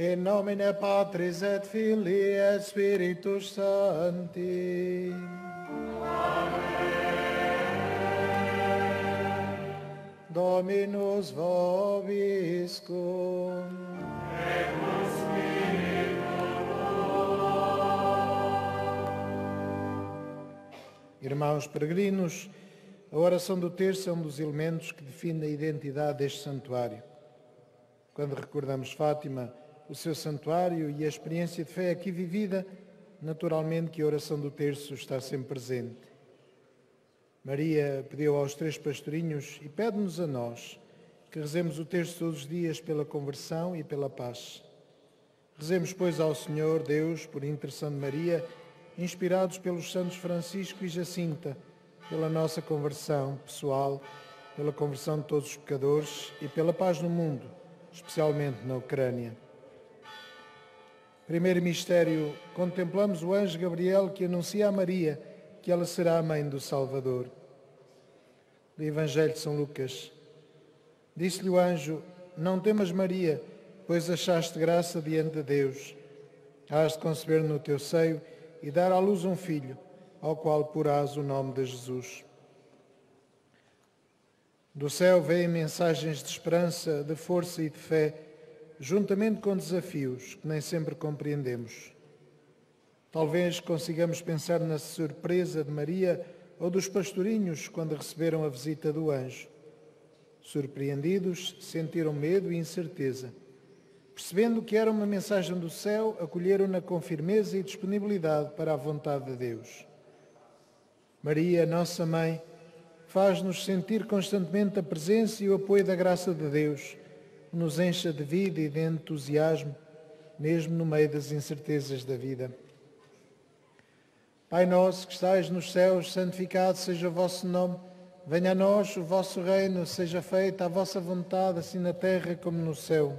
In nomine Patris et Filii et Spiritus Sancti. Dominus vobiscum. Irmãos peregrinos, a oração do terço é um dos elementos que define a identidade deste santuário. Quando recordamos Fátima, o seu santuário e a experiência de fé aqui vivida, naturalmente que a oração do terço está sempre presente. Maria pediu aos três pastorinhos e pede-nos a nós que rezemos o terço todos os dias pela conversão e pela paz. Rezemos, pois, ao Senhor Deus, por intercessão de Maria, inspirados pelos santos Francisco e Jacinta, pela nossa conversão pessoal, pela conversão de todos os pecadores e pela paz no mundo, especialmente na Ucrânia. Primeiro mistério, contemplamos o anjo Gabriel que anuncia a Maria que ela será a mãe do Salvador. Do Evangelho de São Lucas. Disse-lhe o anjo: Não temas, Maria, pois achaste graça diante de Deus. Hás de conceber no teu seio e dar à luz um filho, ao qual porás o nome de Jesus. Do céu vêm mensagens de esperança, de força e de fé, juntamente com desafios que nem sempre compreendemos. Talvez consigamos pensar na surpresa de Maria ou dos pastorinhos quando receberam a visita do anjo. Surpreendidos, sentiram medo e incerteza Percebendo que era uma mensagem do céu, acolheram-na com firmeza e disponibilidade para a vontade de Deus. Maria, nossa mãe, faz-nos sentir constantemente a presença e o apoio da graça de Deus, nos encha de vida e de entusiasmo, mesmo no meio das incertezas da vida. Pai nosso que estais nos céus, santificado seja o vosso nome. Venha a nós o vosso reino, seja feita a vossa vontade, assim na terra como no céu.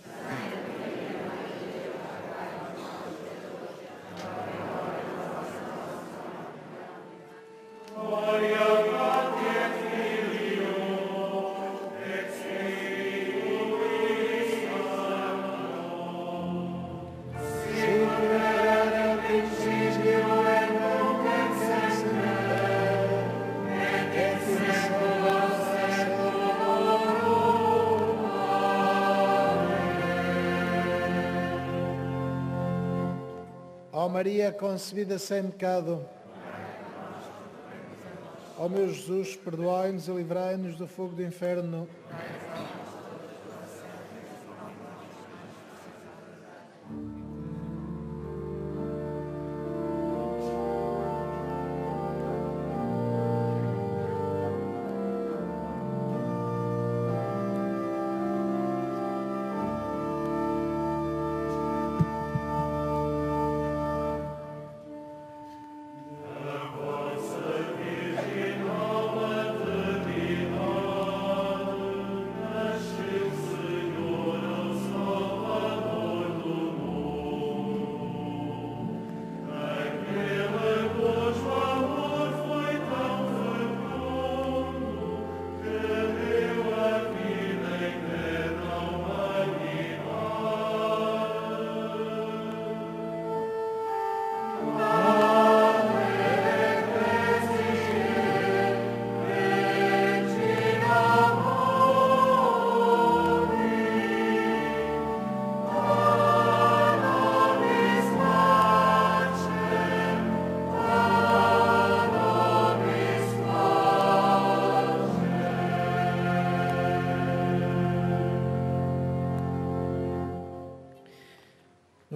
Concebida sem pecado. Ó meu Jesus, perdoai-nos e livrai-nos do fogo do inferno.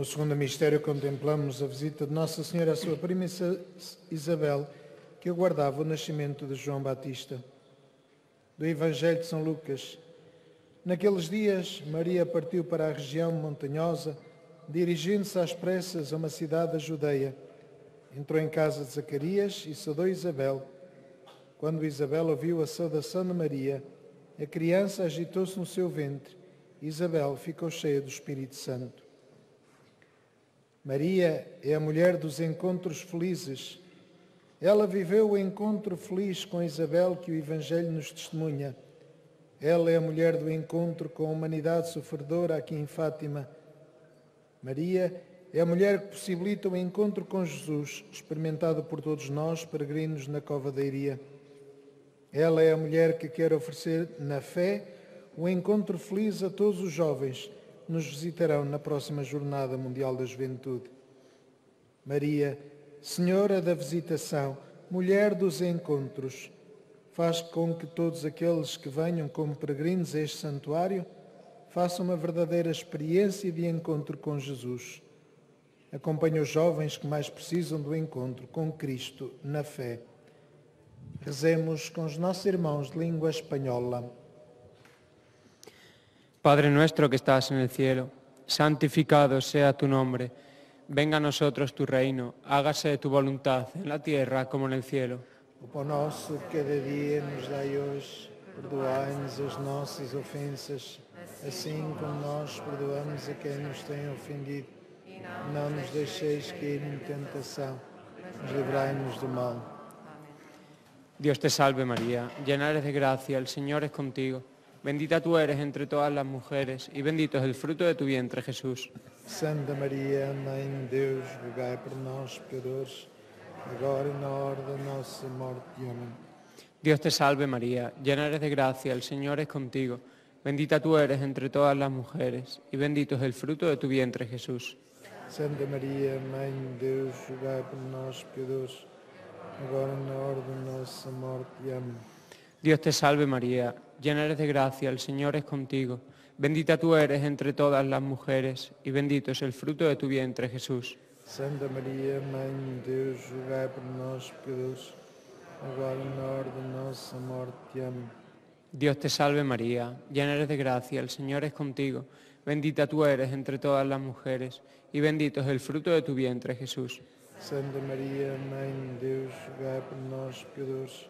No segundo mistério contemplamos a visita de Nossa Senhora à sua prima Isabel, que aguardava o nascimento de João Batista. Do Evangelho de São Lucas. Naqueles dias, Maria partiu para a região montanhosa, dirigindo-se às pressas a uma cidade da Judeia. Entrou em casa de Zacarias e saudou Isabel. Quando Isabel ouviu a saudação de Maria, a criança agitou-se no seu ventre. Isabel ficou cheia do Espírito Santo. Maria é a mulher dos encontros felizes. Ela viveu o encontro feliz com Isabel que o Evangelho nos testemunha. Ela é a mulher do encontro com a humanidade sofredora aqui em Fátima. Maria é a mulher que possibilita o encontro com Jesus, experimentado por todos nós, peregrinos na Cova da Iria. Ela é a mulher que quer oferecer, na fé, o encontro feliz a todos os jovens nos visitarão na próxima Jornada Mundial da Juventude. Maria, Senhora da Visitação, Mulher dos Encontros, faz com que todos aqueles que venham como peregrinos a este santuário façam uma verdadeira experiência de encontro com Jesus. Acompanhe os jovens que mais precisam do encontro com Cristo na fé. Rezemos com os nossos irmãos de língua espanhola. Padre nuestro que estás en el cielo, santificado sea tu nombre. Venga a nosotros tu reino, hágase tu voluntad en la tierra como en el cielo. O pão nosso que cada dia nos dai hoje, perdoai-nos as nossas ofensas, assim como nós perdoamos a quem nos tem ofendido. Não nos deixeis cair em tentação, mas livrai-nos do mal. Dios te salve María, llena eres de gracia, el Señor es contigo. Bendita tú eres entre todas las mujeres y bendito es el fruto de tu vientre, Jesús. Santa Maria, Mãe de Deus, rogai por nós, pecadores, agora e na hora da nossa morte. Amém. Dios te salve María, llena eres de gracia, el Señor es contigo. Bendita tú eres entre todas las mujeres y bendito es el fruto de tu vientre, Jesús. Santa Maria, Mãe de Deus, rogai por nós, pecadores, agora e na hora da nossa morte. Amém. Dios te salve María, llena eres de gracia, el Señor es contigo. Bendita tú eres entre todas las mujeres y bendito es el fruto de tu vientre, Jesús. Santa Maria, Mãe de Deus, rogai por pecadores, e hora da nossa morte. Amém. Dios te salve María, llena eres de gracia, el Señor es contigo. Bendita tú eres entre todas las mujeres y bendito es el fruto de tu vientre, Jesús. Santa Maria, Mãe de Deus, rogai por pecadores,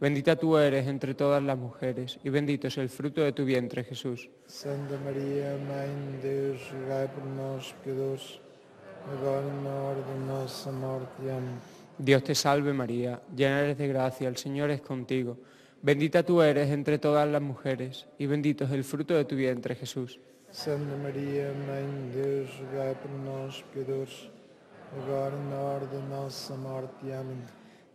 Bendita tú eres entre todas las mujeres y bendito es el fruto de tu vientre Jesús. Santa Maria, Mãe de Deus, rogai por nós, pecadores, agora e na hora da nossa morte. Amém. Dios te salve María, llena eres de gracia, el Señor es contigo. Bendita tú eres entre todas las mujeres y bendito es el fruto de tu vientre Jesús. Santa Maria, Mãe de Deus, rogai por nós, pecadores, agora e na hora da nossa morte. Amém.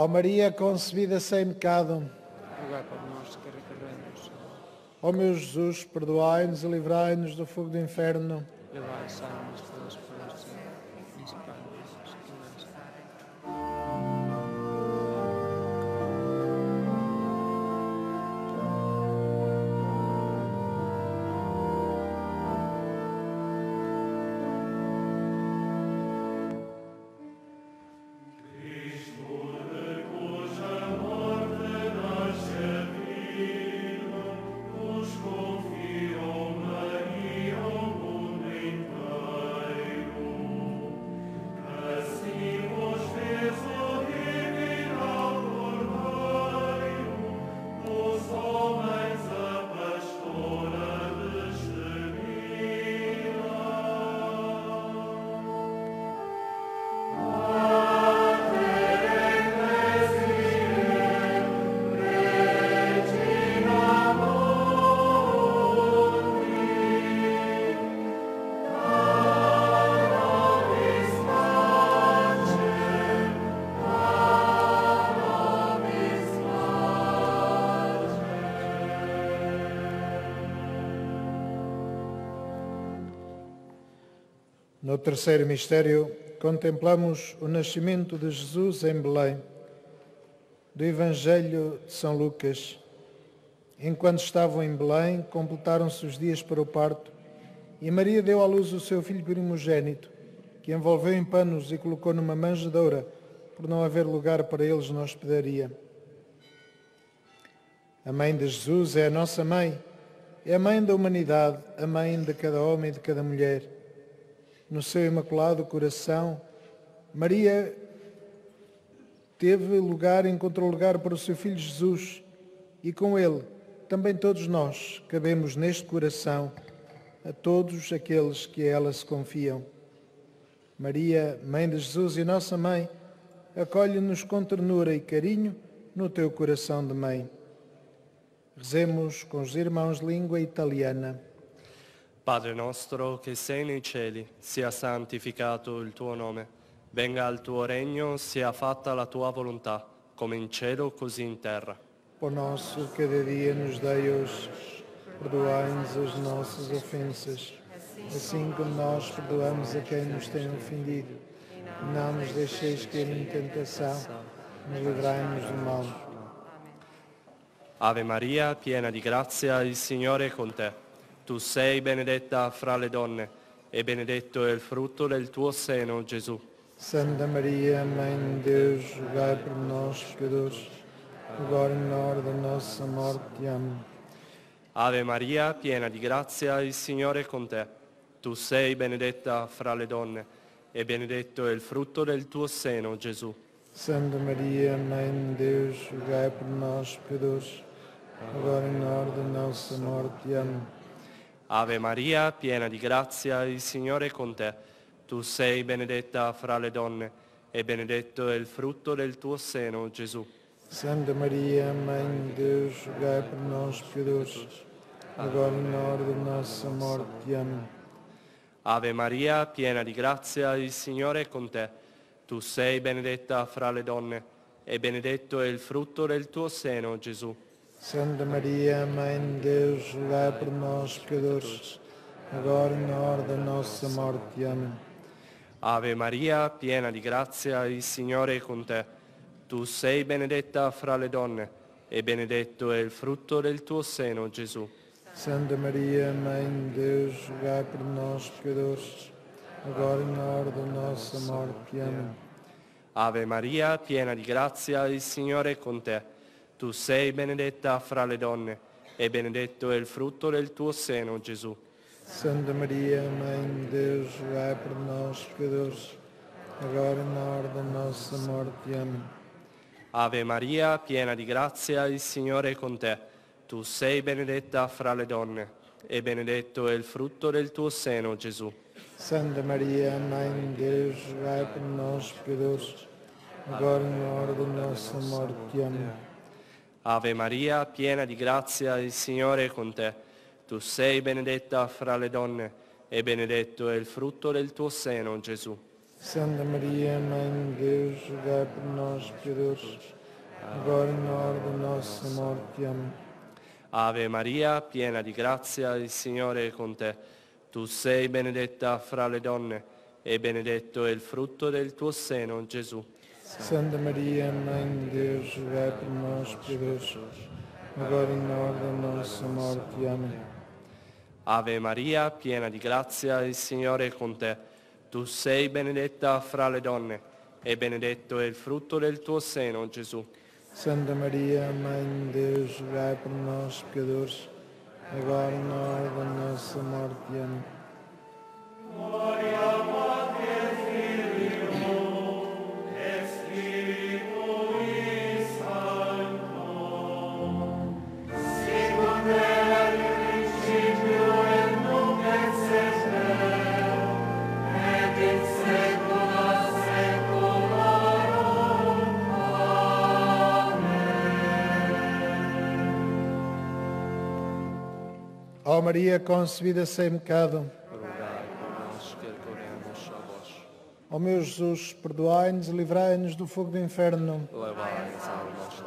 Ó Maria concebida sem pecado, Ruega por nós que recorremos. ó meu Jesus, perdoai-nos e livrai-nos do fogo do inferno. Levai as almas todas No terceiro mistério, contemplamos o nascimento de Jesus em Belém. Do Evangelho de São Lucas. Enquanto estavam em Belém, completaram-se os dias para o parto, e Maria deu à luz o seu filho primogênito, que envolveu em panos e colocou numa manjedoura, por não haver lugar para eles na hospedaria. A mãe de Jesus é a nossa mãe, é a mãe da humanidade, a mãe de cada homem e de cada mulher. No seu imaculado coração, Maria teve lugar, encontrou lugar para o seu filho Jesus e com ele também todos nós cabemos neste coração a todos aqueles que a ela se confiam. Maria, Mãe de Jesus e nossa Mãe, acolhe-nos com ternura e carinho no teu coração de mãe. Rezemos com os irmãos língua italiana. Padre nostro che sei nei cieli, sia santificato il tuo nome, venga il tuo regno, sia fatta la tua volontà, come in cielo così in terra. Pão nosso cada dia nos dai hoje. Perdoai-nos as nossas ofensas, assim como nós perdoamos a quem nos tem ofendido. Não nos deixeis cair em tentação, mas livrai-nos do mal. Ave Maria, piena di grazia, il Signore è con te. Tu sei benedetta fra le donne e benedetto è il frutto del tuo seno, Gesù. Santa Maria, Mãe de Deus, rogai por nós, pecadores, agora e na hora da nossa morte. Amém. Ave Maria, piena di grazia, il Signore è con te. Tu sei benedetta fra le donne e benedetto è il frutto del tuo seno, Gesù. Santa Maria, Mãe de Deus, rogai por nós, pecadores, agora e na hora da nossa morte. Amém. Ave Maria, piena di grazia, il Signore è con te. Tu sei benedetta fra le donne e benedetto è il frutto del tuo seno, Gesù. Santa Maria, Mãe de Deus, rogai por nós, pecadores, agora e na hora da nossa morte. Amém. Ave Maria, piena di grazia, il Signore è con te. Tu sei benedetta fra le donne e benedetto è il frutto del tuo seno, Gesù. Santa Maria, Mãe de Deus, rogai por nós, pecadores, agora e na hora da nossa morte. Amém. Ave Maria, piena di grazia, il Signore è con te. Tu sei benedetta fra le donne e benedetto è il frutto del tuo seno, Gesù. Santa Maria, Mãe de Deus, rogai por nós, pecadores, agora e na hora da nossa morte. Amém. Ave Maria, piena di grazia, il Signore è con te. Tu sei benedetta fra le donne e benedetto è il frutto del tuo seno, Gesù. Santa Maria, Mãe de Deus, rogai por nós, pecadores, agora e na hora da nossa morte. Amém. Ave Maria, piena di grazia, il Signore è con te. Tu sei benedetta fra le donne e benedetto è il frutto del tuo seno, Gesù. Santa Maria, Mãe de Deus, rogai por nós, pecadores, agora e na hora da nossa morte. Amém. Ave Maria, piena di grazia, il Signore è con te. Tu sei benedetta fra le donne e benedetto è il frutto del tuo seno, Gesù. Santa Maria, Mãe de Deus, rogai por nós, pecadores, agora e na hora da nossa morte. Amém. Ave Maria, piena di grazia, il Signore è con te. Tu sei benedetta fra le donne e benedetto è il frutto del tuo seno, Gesù. Santa Maria, Mãe de Deus, rogai por nós, pecadores, agora e na hora da nossa morte. Amém. Ave Maria, piena di grazia, il Signore è con te. Tu sei benedetta fra le donne e benedetto è il frutto del tuo seno, Gesù. Santa Maria, Mãe de Deus, rogai por nós, pecadores, agora e na hora da nossa morte. Amém. Ó Maria concebida sem pecado, Rogai ó meu Jesus, perdoai-nos e livrai-nos do fogo do inferno. Levai as almas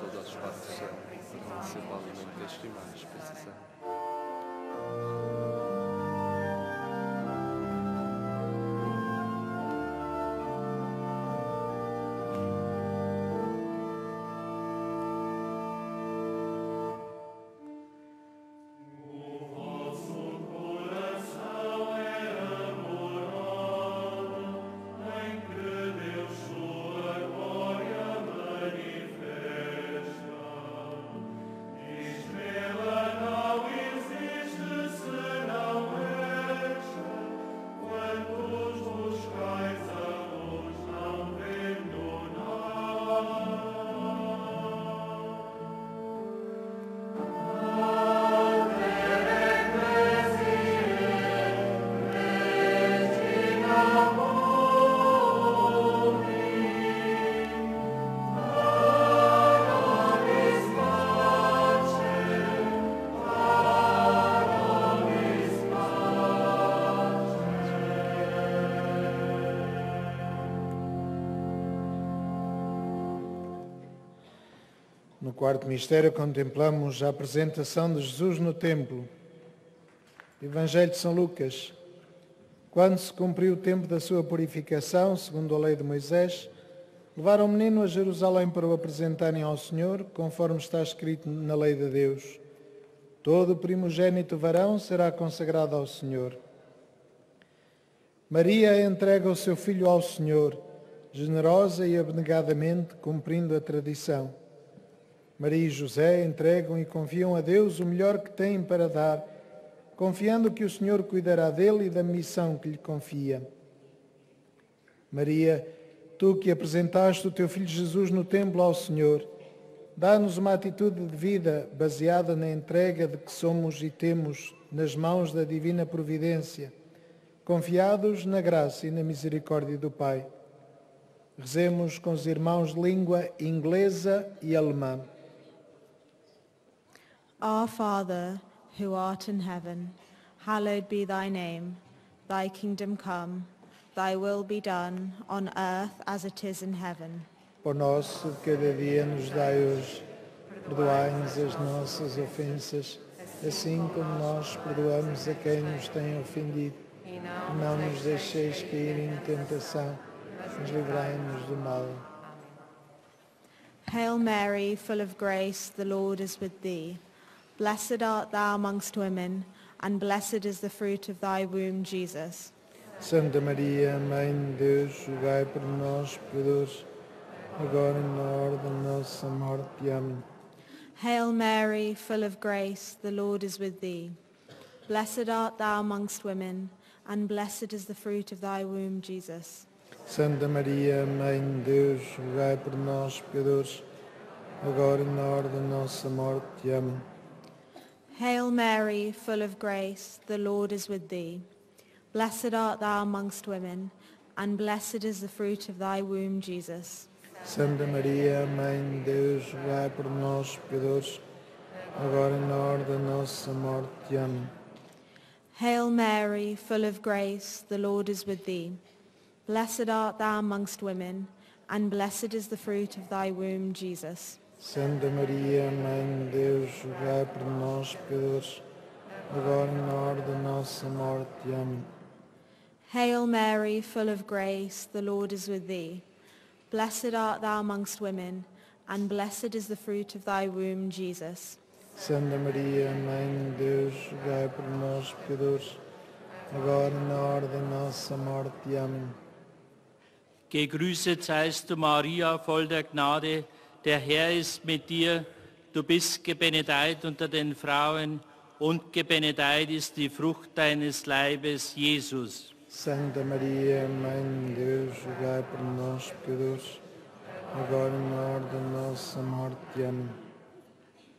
quarto mistério contemplamos a apresentação de Jesus no templo. Evangelho de São Lucas. Quando se cumpriu o tempo da sua purificação, segundo a lei de Moisés, levaram o menino a Jerusalém para o apresentarem ao Senhor, conforme está escrito na lei de Deus. Todo primogênito varão será consagrado ao Senhor. Maria entrega o seu filho ao Senhor generosa e abnegadamente cumprindo a tradição. Maria e José entregam e confiam a Deus o melhor que têm para dar, confiando que o Senhor cuidará dele e da missão que lhe confia. Maria, tu que apresentaste o teu filho Jesus no templo ao Senhor, dá-nos uma atitude de vida baseada na entrega de que somos e temos nas mãos da divina providência, confiados na graça e na misericórdia do Pai. Rezemos com os irmãos de língua inglesa e alemã. Our Father, who art in heaven, hallowed be thy name. Thy kingdom come, thy will be done, on earth as it is in heaven. Por nosso de cada dia nos dai hoje. Perdoai-nos as nossas ofensas, assim como nós perdoamos a quem nos tem ofendido. Não nos deixeis cair em tentação, mas livrai-nos do mal. Hail Mary, full of grace, the Lord is with thee. Blessed art thou amongst women, and blessed is the fruit of thy womb, Jesus. Santa Maria, Mãe de Deus, rogai por nós, pecadores, agora e na hora da nossa morte. Amém. Hail Mary, full of grace, the Lord is with thee. Blessed art thou amongst women, and blessed is the fruit of thy womb, Jesus. Santa Maria, Mãe de Deus, rogai por nós, pecadores, agora e na hora da nossa morte. Amém. Hail Mary, full of grace, the Lord is with thee. Blessed art thou amongst women, and blessed is the fruit of thy womb, Jesus. Santa Maria, Mãe de Deus, rogai por nós, pecadores, agora e na hora da nossa morte. Amém. Hail Mary, full of grace, the Lord is with thee. Blessed art thou amongst women, and blessed is the fruit of thy womb, Jesus. Santa Maria, Mãe de Deus, rogai por nós, pecadores, agora e na hora da nossa morte. Amém. Hail Mary, full of grace, the Lord is with thee. Blessed art thou amongst women, and blessed is the fruit of thy womb, Jesus. Santa Maria, Mãe de Deus, rogai por nós, pecadores, agora e na hora da nossa morte. Amém. Gegrüßet seist du, Maria, voll der Gnade, der Herr ist mit dir. Du bist gebenedeit unter den Frauen und gebenedeit ist die Frucht deines Leibes, Jesus. Santa Maria, Mãe de Deus, rogai por nós, pecadores, agora e na hora da nossa morte. Amém.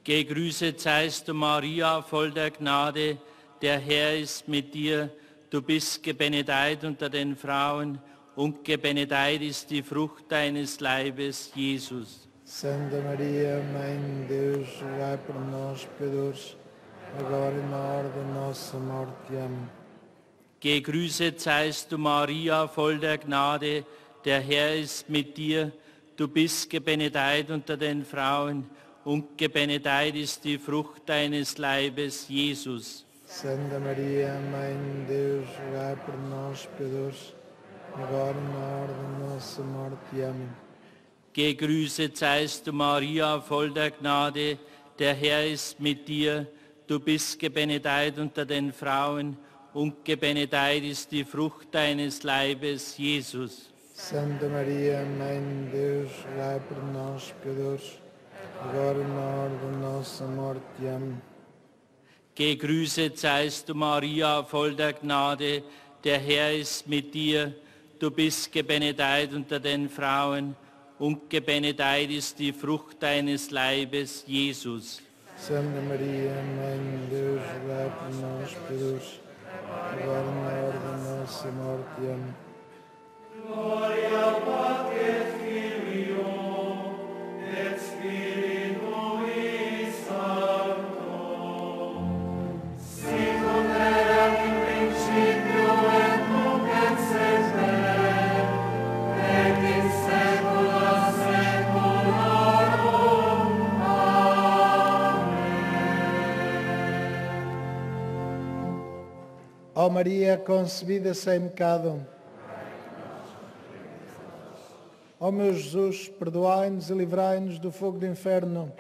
Gegrüßet seist du, Maria, voll der Gnade, der Herr ist mit dir. Du bist gebenedeit unter den Frauen und gebenedeit ist die Frucht deines Leibes, Jesus. Santa Maria, Mãe de Deus, rogai por nós, pecadores, agora e na hora da nossa morte. Amém. Gegrüßet seist du, Maria, voll der Gnade, der Herr ist mit dir. Du bist gebenedeit unter den Frauen und gebenedeit ist die Frucht deines Leibes, Jesus. Santa Maria, Mãe de Deus, rogai por nós, pecadores, agora e na hora da nossa morte. Amém. Gegrüßet seist du, Maria, voll der Gnade, der Herr ist mit dir. Du bist gebenedeit unter den Frauen und gebenedeit ist die Frucht deines Leibes, Jesus. Santa Maria, Mãe de Deus, rogai por nós, pecadores, agora e na hora da nossa morte. Amém. Gegrüßet seist du, Maria, voll der Gnade, der Herr ist mit dir. Du bist gebenedeit unter den Frauen und gebenedeit ist die Frucht deines Leibes, Jesus. Santa Maria, Mãe de Deus, rogai por nós, pecadores, agora e na hora da nossa morte. Amém. Ó Maria concebida sem pecado. Ó meu Jesus, perdoai-nos e livrai-nos do fogo do inferno.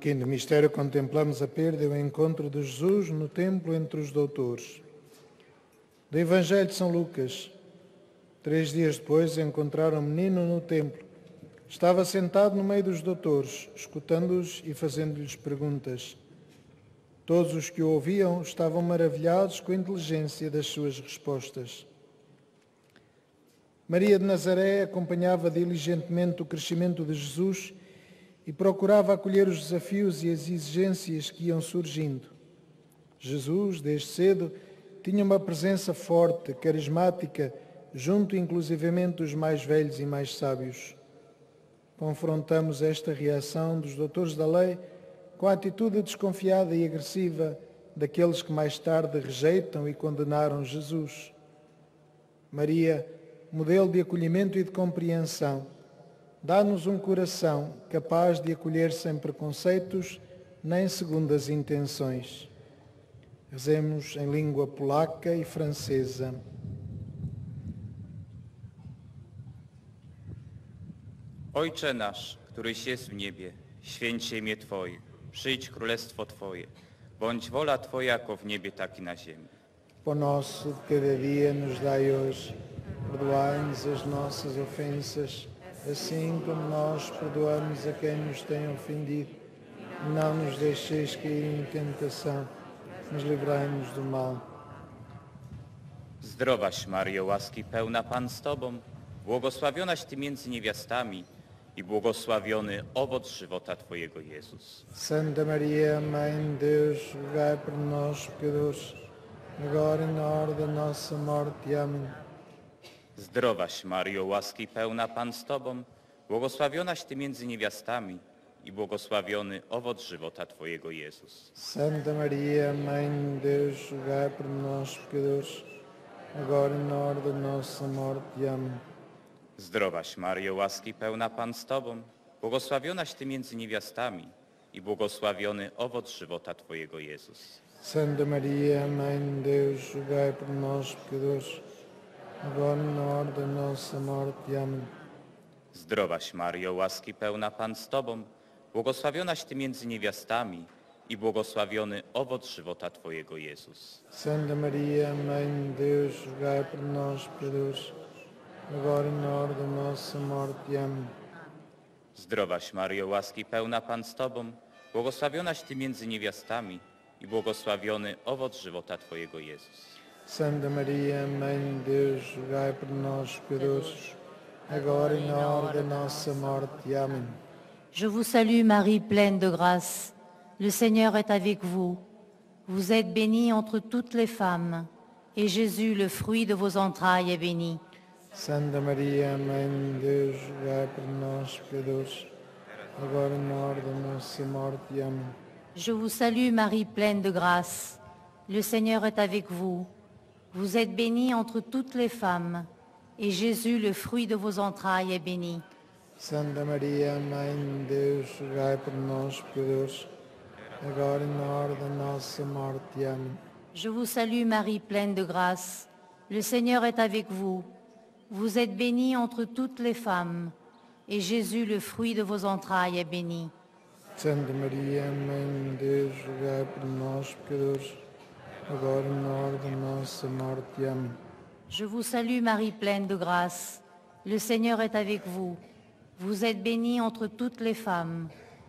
No quinto mistério contemplamos a perda e o encontro de Jesus no templo entre os doutores. Do Evangelho de São Lucas. Três dias depois encontraram um menino no templo. Estava sentado no meio dos doutores, escutando-os e fazendo-lhes perguntas. Todos os que o ouviam estavam maravilhados com a inteligência das suas respostas. Maria de Nazaré acompanhava diligentemente o crescimento de Jesus e procurava acolher os desafios e as exigências que iam surgindo. Jesus, desde cedo, tinha uma presença forte, carismática, junto inclusivamente dos mais velhos e mais sábios. Confrontamos esta reação dos doutores da lei com a atitude desconfiada e agressiva daqueles que mais tarde rejeitam e condenaram Jesus. Maria, modelo de acolhimento e de compreensão, Dá-nos um coração capaz de acolher sem preconceitos nem segundas intenções. Rezemos em língua polaca e francesa. Ojcze nasz, któryś jest w niebie, święć się imię Twoje, przyjdź królestwo Twoje, bądź wola Twoja jako w niebie, tak i na ziemi. Pão nosso de cada dia nos dai hoje. Perdoai-nos as nossas ofensas, assim como nós perdoamos a quem nos tem ofendido. Não nos deixeis cair em tentação, mas livrai-nos do mal. Zdrowaś Maryjo, łaski pełna Pan z Tobą, błogosławionaś Ty między niewiastami i błogosławiony owoc żywota Twojego Jezus. Santa Maria, Mãe de Deus, rogai por nós, pecadores, agora e na hora da nossa morte. Amém. Zdrowaś Maryjo, łaski pełna Pan z Tobą, błogosławionaś Ty między niewiastami i błogosławiony owoc żywota Twojego Jezus. Santa Maria, Mãe de Deus, rogai por nós, pecadores, agora e na hora da nossa morte. Amém. Zdrowaś Maryjo, łaski pełna Pan z Tobą, błogosławionaś Ty między niewiastami i błogosławiony owoc żywota Twojego Jezus. Santa Maria, Mãe de Deus, rogai por nós, pecadores, Zdrowaś Maryjo, łaski pełna Pan z Tobą, błogosławionaś Ty między niewiastami i błogosławiony owoc żywota Twojego Jezus. Santa Maria, Mãe de Deus, rogai por nós, pecadores, agora e na hora da nossa morte. Amém. Zdrowaś Maryjo, łaski pełna Pan z Tobą, błogosławionaś Ty między niewiastami i błogosławiony owoc żywota Twojego Jezus. Santa Maria, Mãe de Deus, rogai por nós, pecadores, agora e na hora da nossa morte. Amém. Je vous salue Marie, pleine de grâce. Le Seigneur est avec vous. Vous êtes bénie entre toutes les femmes, et Jésus, le fruit de vos entrailles, est béni. Santa Maria, Mãe de Deus, rogai por nós, pecadores, agora e na hora da nossa morte. Amém. Je vous salue Marie, pleine de grâce. Le Seigneur est avec vous. Vous êtes bénie entre toutes les femmes, et Jésus, le fruit de vos entrailles, est béni. Santa Maria, Mãe de Deus, rogai por nós, pecadores, agora e na hora da nossa morte. Amém. Je vous salue Marie, pleine de grâce. Le Seigneur est avec vous. Vous êtes bénie entre toutes les femmes, et Jésus, le fruit de vos entrailles, est béni. Santa Maria, Mãe de Deus, rogai por nós, pecadores, Je vous salue Marie, pleine de grâce. Le Seigneur est avec vous. Vous êtes bénie entre toutes les femmes,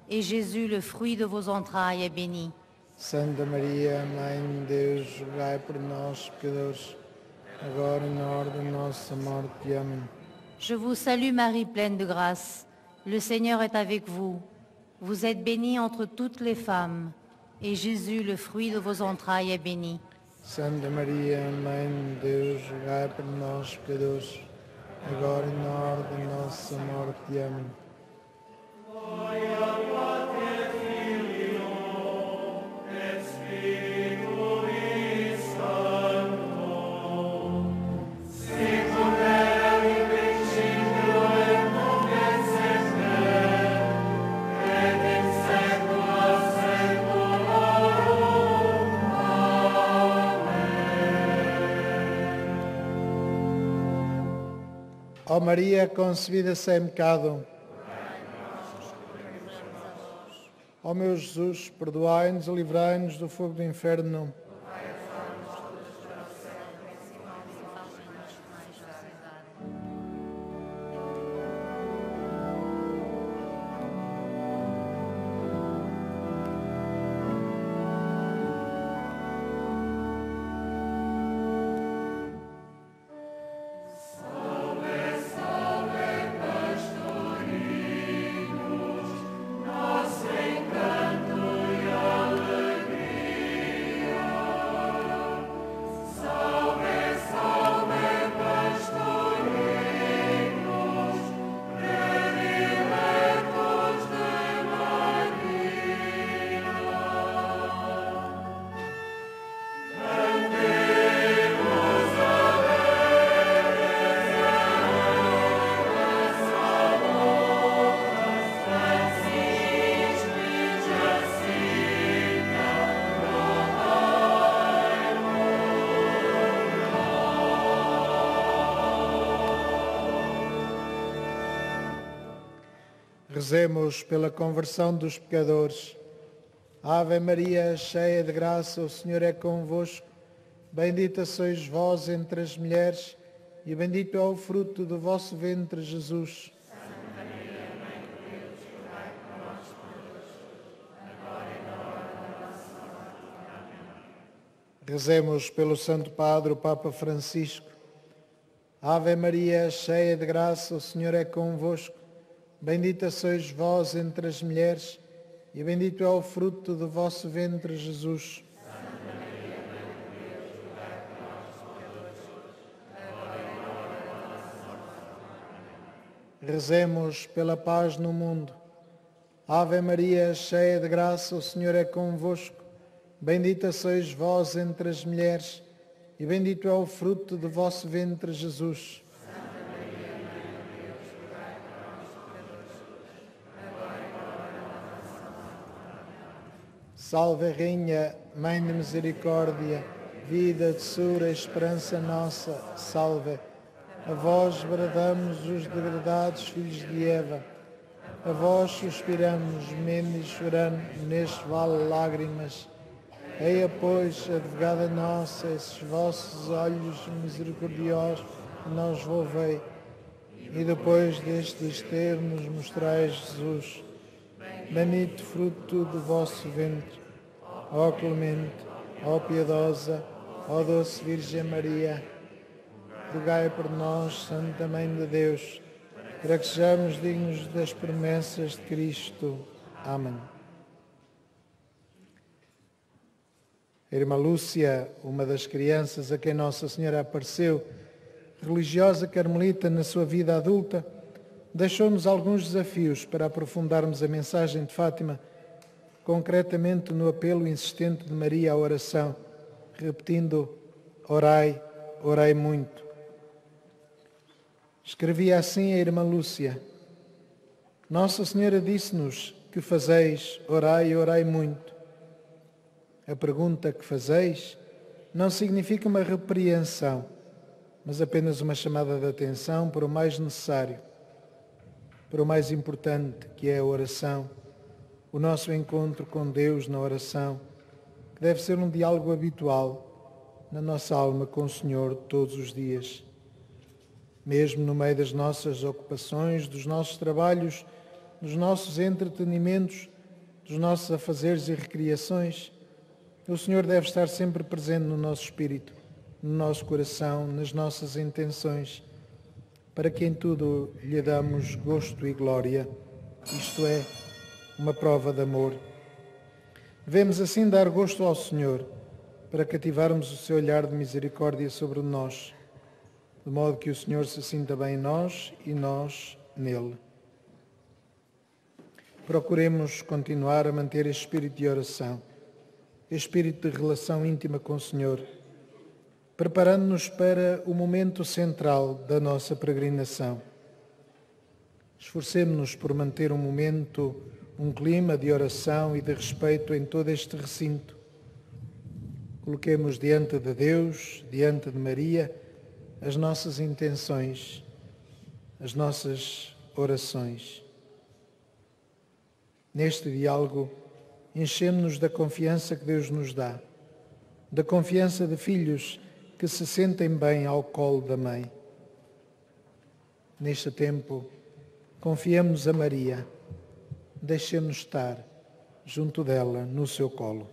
et Jésus, le fruit de vos entrailles, est béni. Santa Maria, Mãe de Deus, rogai por nós, pecadores, agora e na hora da nossa morte. Amém. Je vous salue Marie, pleine de grâce. Le Seigneur est avec vous. Vous êtes bénie entre toutes les femmes, et Jésus, le fruit de vos entrailles, est béni. Santa Maria, Mãe de Deus, rogai por nós, pecadores, agora e na hora da nossa morte. Amém. Maria concebida sem pecado, ó meu Jesus, perdoai-nos e livrai-nos do fogo do inferno. Rezemos pela conversão dos pecadores. Ave Maria, cheia de graça, o Senhor é convosco. Bendita sois vós entre as mulheres, e bendito é o fruto do vosso ventre, Jesus. Rezemos pelo Santo Padre, o Papa Francisco. Ave Maria, cheia de graça, o Senhor é convosco. Bendita sois vós entre as mulheres, e bendito é o fruto do vosso ventre, Jesus. Rezemos pela paz no mundo. Ave Maria, cheia de graça, o Senhor é convosco. Bendita sois vós entre as mulheres, e bendito é o fruto do vosso ventre, Jesus. Salve Rainha, Mãe de Misericórdia, vida, tesoura, esperança nossa, salve. A vós bradamos os degradados filhos de Eva. A vós suspiramos, gemendo e chorando, neste vale lágrimas. Eia, pois, advogada nossa, esses vossos olhos misericordiosos nós volvei. E depois deste nos mostrais Jesus, bendito fruto do vosso ventre ó clemente, ó piedosa, ó doce Virgem Maria, rogai por nós, Santa Mãe de Deus, para que sejamos dignos das promessas de Cristo. Amém. A irmã Lúcia, uma das crianças a quem Nossa Senhora apareceu, religiosa carmelita na sua vida adulta, deixou-nos alguns desafios para aprofundarmos a mensagem de Fátima concretamente no apelo insistente de Maria à oração, repetindo: Orai, orai muito. Escrevia assim a irmã Lúcia: Nossa Senhora disse-nos que fazeis, orai, orai muito. A pergunta que fazeis não significa uma repreensão, mas apenas uma chamada de atenção para o mais necessário, para o mais importante, que é a oração o nosso encontro com Deus na oração, que deve ser um diálogo habitual na nossa alma com o Senhor todos os dias. Mesmo no meio das nossas ocupações, dos nossos trabalhos, dos nossos entretenimentos, dos nossos afazeres e recriações, o Senhor deve estar sempre presente no nosso espírito, no nosso coração, nas nossas intenções, para que em tudo lhe damos gosto e glória, isto é, uma prova de amor. Devemos assim dar gosto ao Senhor para cativarmos o seu olhar de misericórdia sobre nós, de modo que o Senhor se sinta bem em nós e nós nele. Procuremos continuar a manter este espírito de oração, este espírito de relação íntima com o Senhor, preparando-nos para o momento central da nossa peregrinação. Esforcemos-nos por manter um momento um clima de oração e de respeito em todo este recinto. Coloquemos diante de Deus, diante de Maria, as nossas intenções, as nossas orações. Neste diálogo, enchemos-nos da confiança que Deus nos dá, da confiança de filhos que se sentem bem ao colo da mãe. Neste tempo, confiemos a Maria, deixemos estar junto dela no seu colo.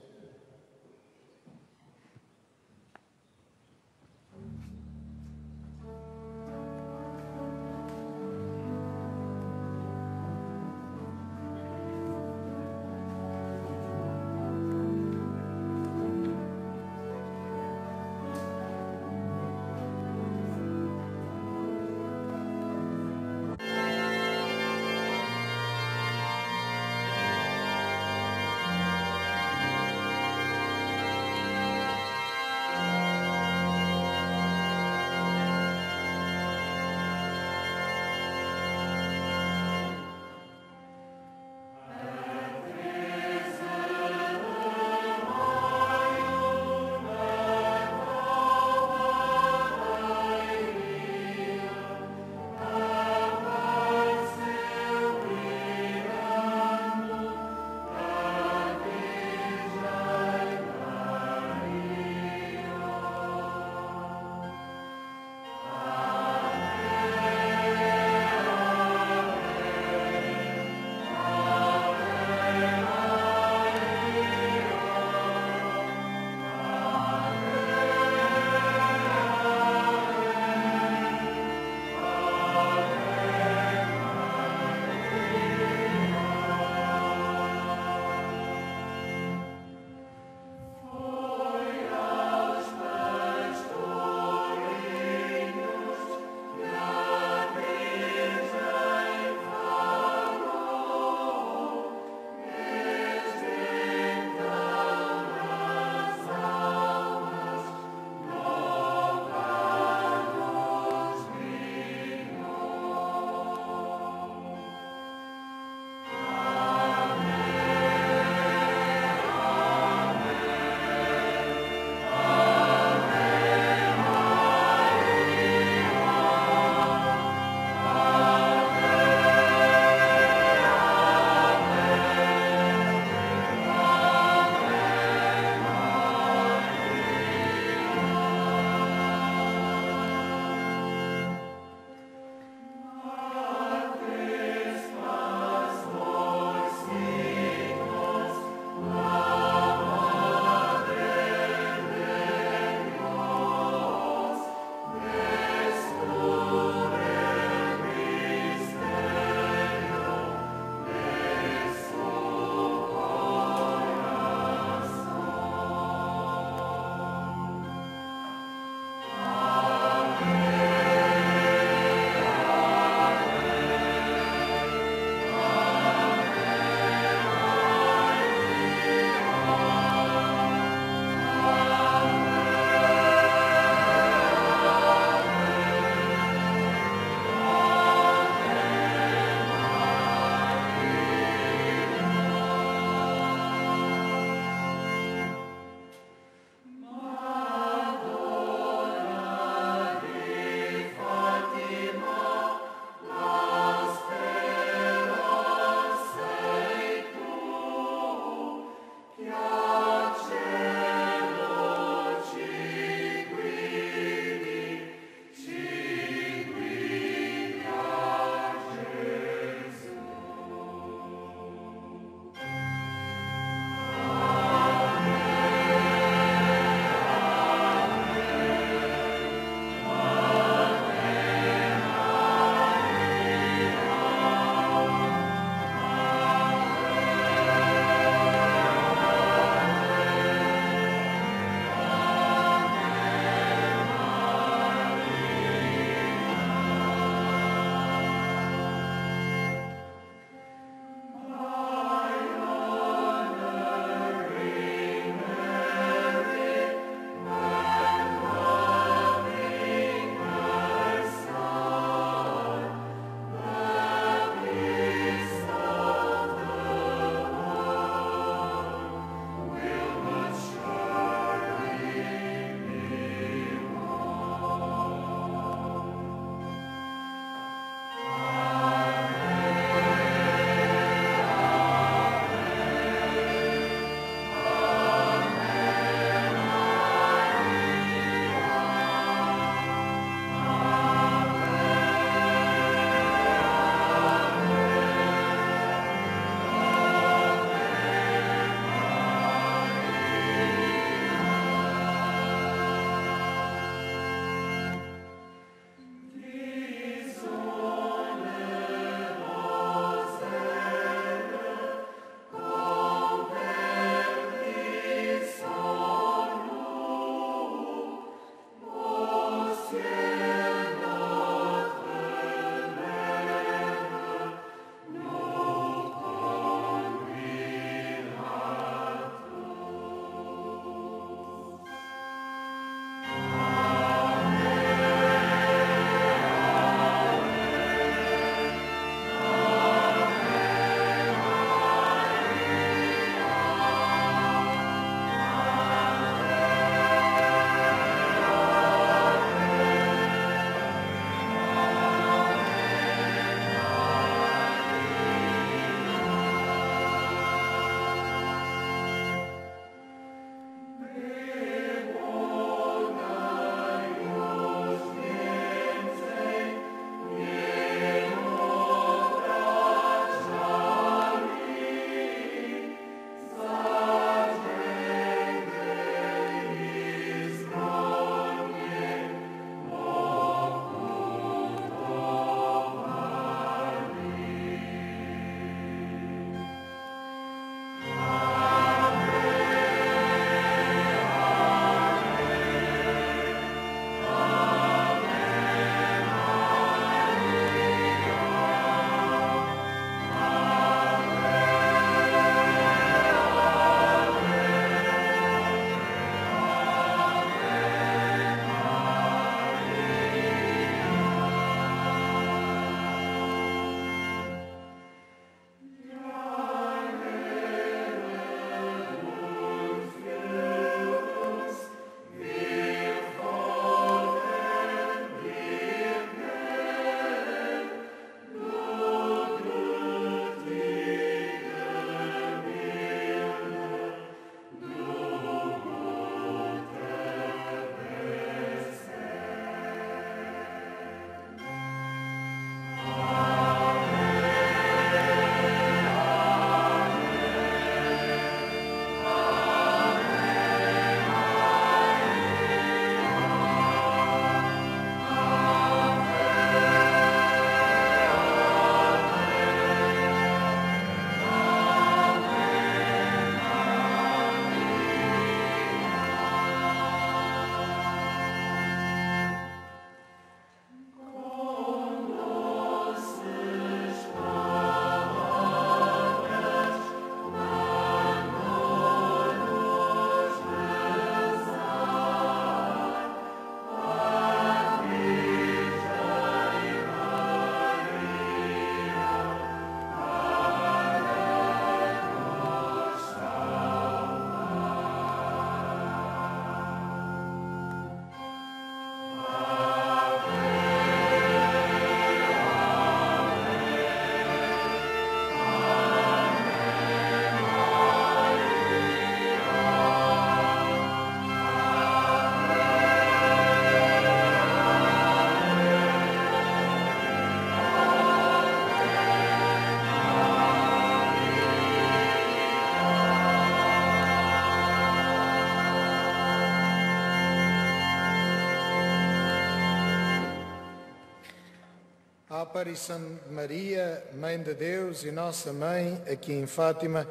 Aparição de Maria, Mãe de Deus e Nossa Mãe, aqui em Fátima,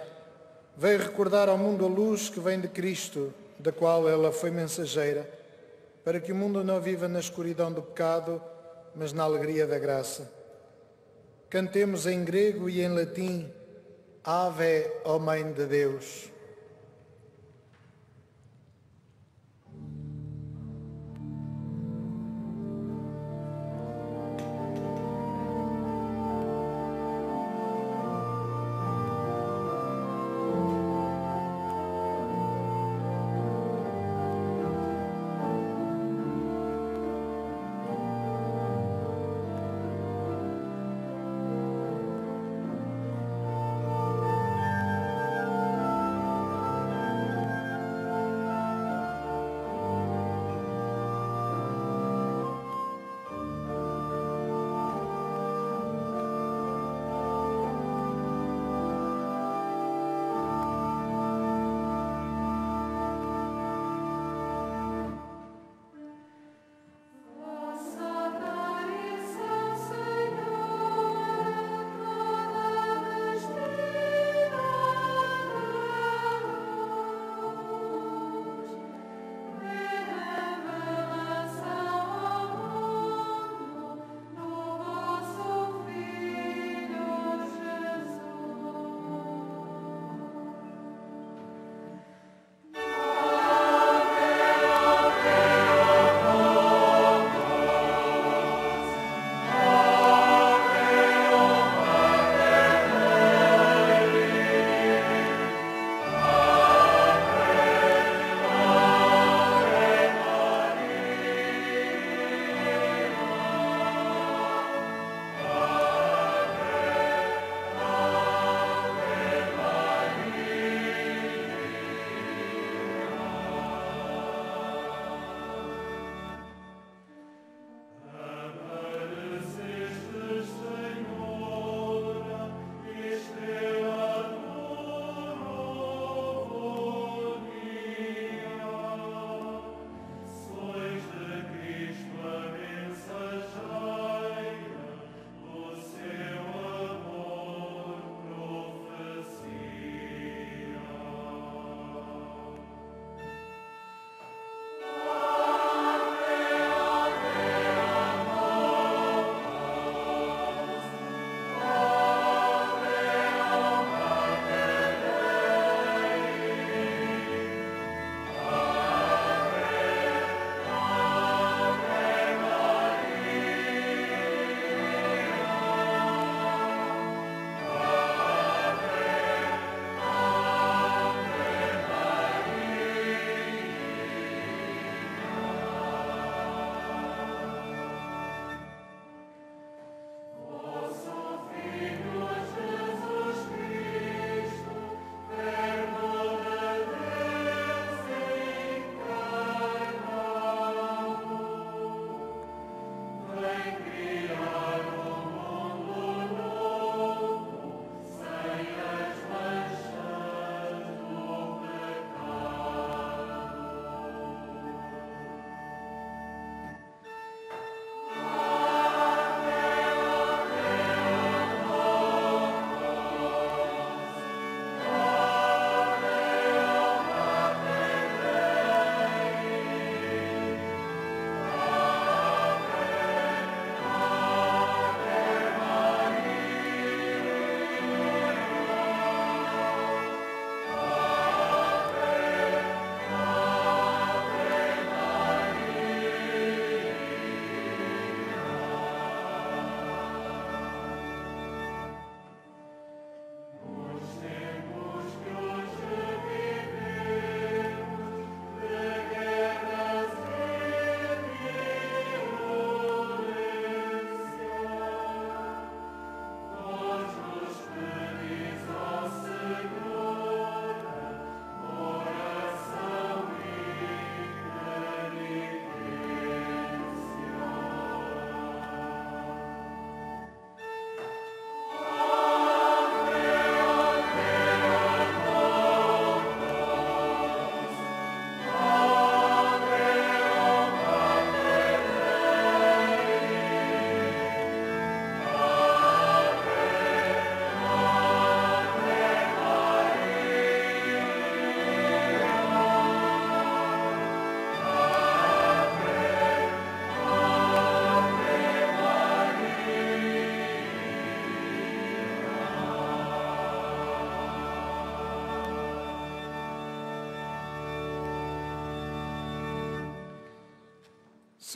veio recordar ao mundo a luz que vem de Cristo, da qual ela foi mensageira, para que o mundo não viva na escuridão do pecado, mas na alegria da graça. Cantemos em grego e em latim, Ave, ó Mãe de Deus.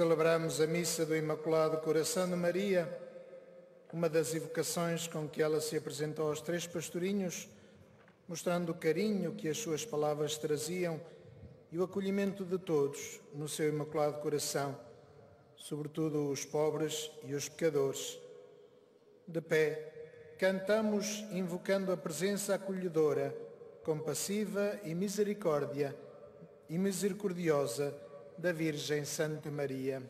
Celebramos a missa do Imaculado Coração de Maria, uma das evocações com que ela se apresentou aos três pastorinhos, mostrando o carinho que as suas palavras traziam e o acolhimento de todos no seu Imaculado Coração, sobretudo os pobres e os pecadores. De pé, cantamos invocando a presença acolhedora, compassiva e misericórdia e misericordiosa da Virgem Santa Maria.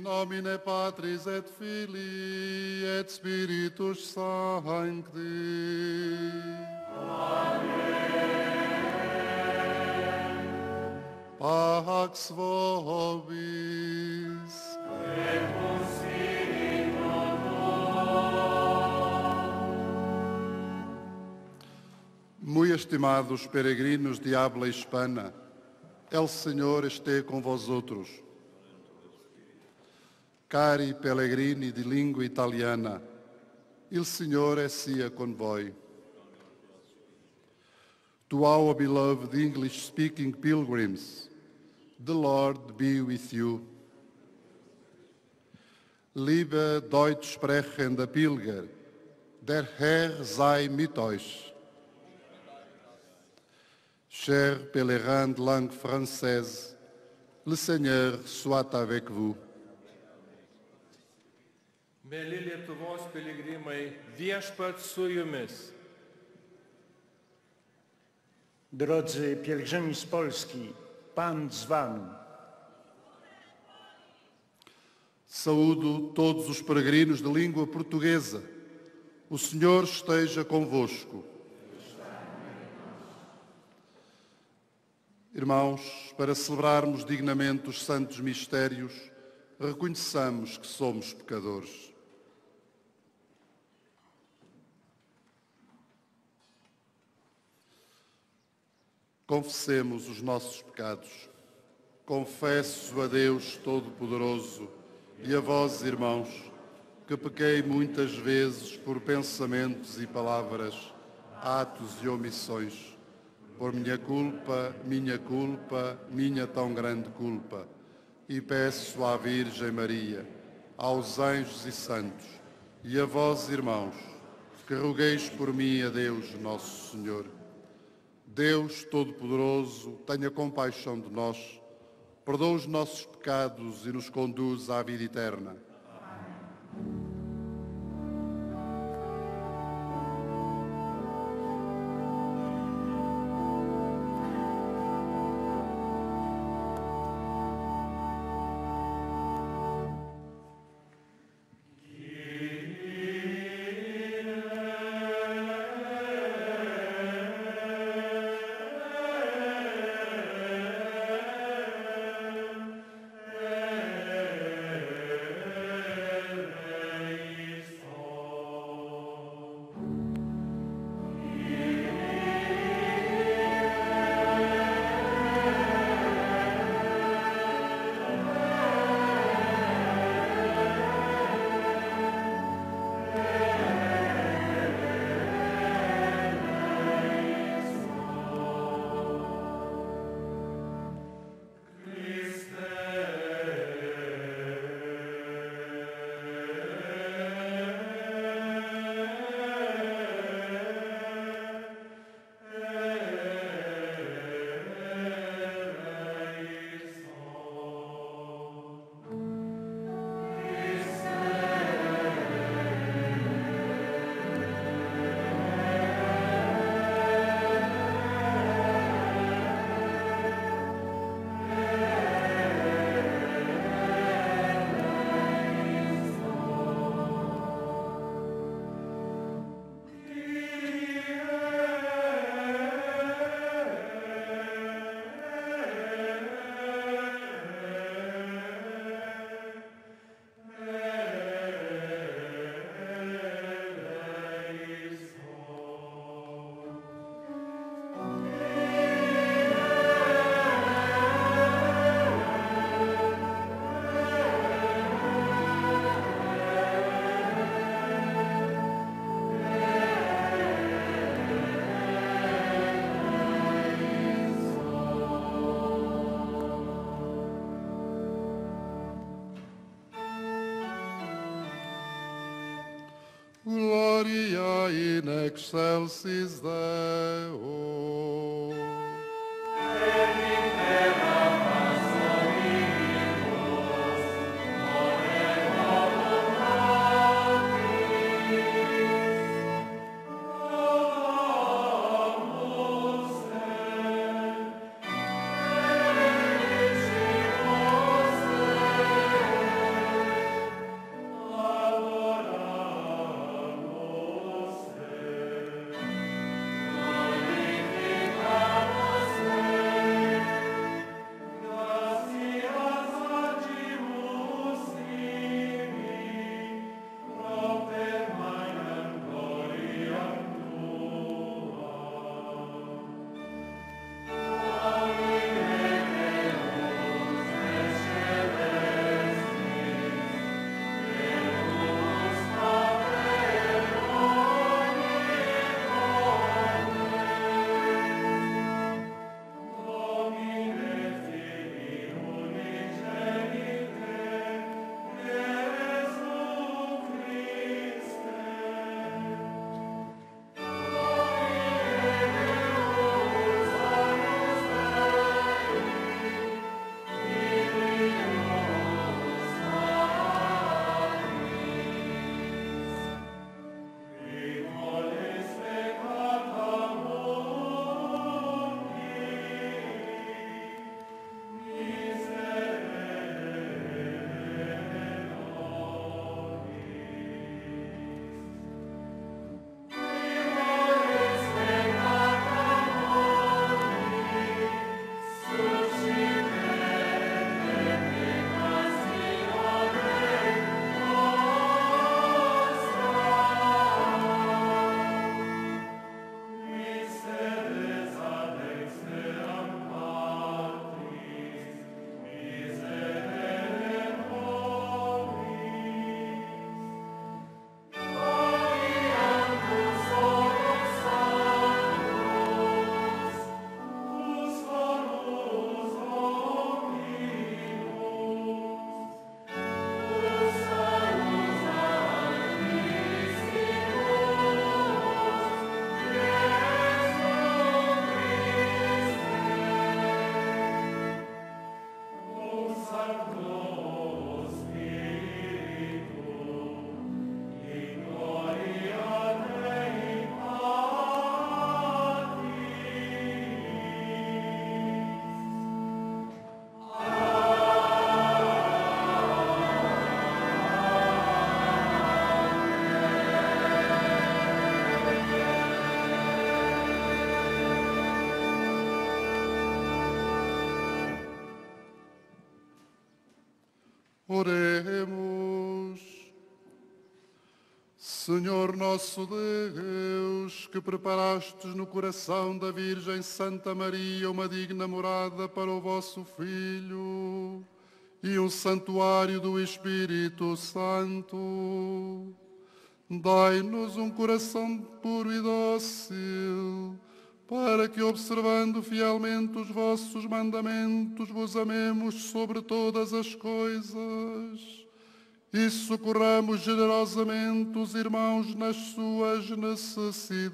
In nomine Patris et Filii et Spiritus Sancti. Amen. Pax vobis. Muy estimados peregrinos de habla hispana, el Senhor esteja com vós outros. Cari pellegrini di lingua italiana, il Signore sia con voi. To our beloved English-speaking pilgrims, the Lord be with you. Liebe deutsch sprechende Pilger, der Herr sei mit euch. Chers pèlerins de langue française, le Seigneur soit avec vous. Mėly Lietuvos piligrimai, viešpat su jumis. Drodzy pielgrzymi z Polski, Pan z wami. Saúdo todos os peregrinos de língua portuguesa. O Senhor esteja convosco. Irmãos, para celebrarmos dignamente os santos mistérios, reconheçamos que somos pecadores. Confessemos os nossos pecados. Confesso a Deus Todo-Poderoso e a vós, irmãos, que pequei muitas vezes por pensamentos e palavras, atos e omissões. Por minha culpa, minha culpa, minha tão grande culpa. E peço à Virgem Maria, aos anjos e santos, e a vós, irmãos, que rogueis por mim a Deus, nosso Senhor. Deus Todo-Poderoso, tenha compaixão de nós, perdoa os nossos pecados e nos conduz à vida eterna. In excelsis Deo. Senhor nosso Deus, que preparastes no coração da Virgem Santa Maria uma digna morada para o vosso Filho e um santuário do Espírito Santo, dai-nos um coração puro e dócil, para que, observando fielmente os vossos mandamentos, vos amemos sobre todas as coisas e socorramos generosamente os irmãos nas suas necessidades.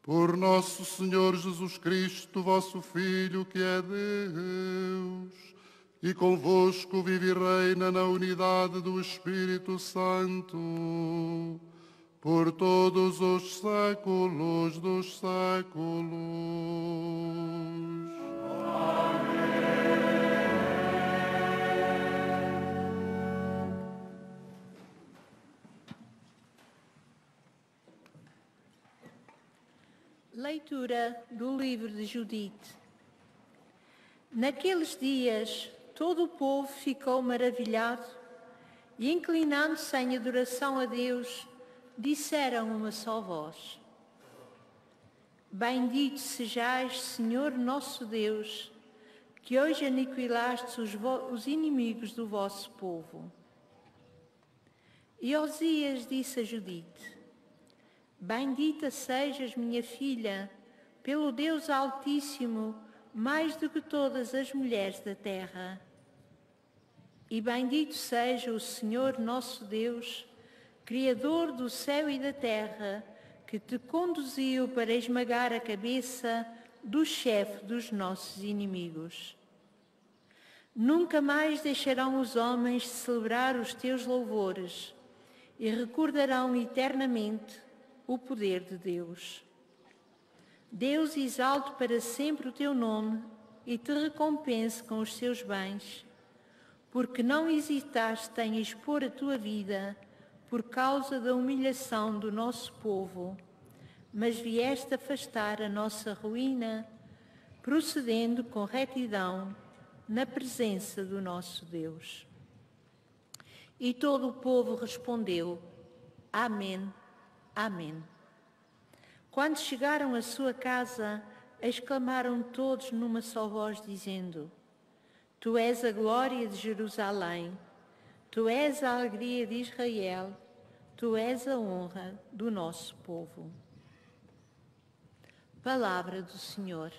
Por nosso Senhor Jesus Cristo, vosso Filho, que é Deus, e convosco vive e reina na unidade do Espírito Santo, por todos os séculos dos séculos. Leitura do livro de Judite. Naqueles dias, todo o povo ficou maravilhado e, inclinando-se em adoração a Deus, disseram uma só voz. Bendito sejais, Senhor nosso Deus, que hoje aniquilaste os, os inimigos do vosso povo. E Osias disse a Judite, Bendita sejas, minha filha, pelo Deus Altíssimo, mais do que todas as mulheres da terra. E bendito seja o Senhor nosso Deus, Criador do céu e da terra, que te conduziu para esmagar a cabeça do chefe dos nossos inimigos. Nunca mais deixarão os homens celebrar os teus louvores e recordarão eternamente o poder de Deus. Deus exalte para sempre o teu nome e te recompense com os seus bens, porque não hesitaste em expor a tua vida por causa da humilhação do nosso povo, mas vieste afastar a nossa ruína, procedendo com retidão na presença do nosso Deus. E todo o povo respondeu, Amém Amém. Quando chegaram à sua casa, exclamaram todos numa só voz, dizendo: Tu és a glória de Jerusalém, tu és a alegria de Israel, tu és a honra do nosso povo. Palavra do Senhor.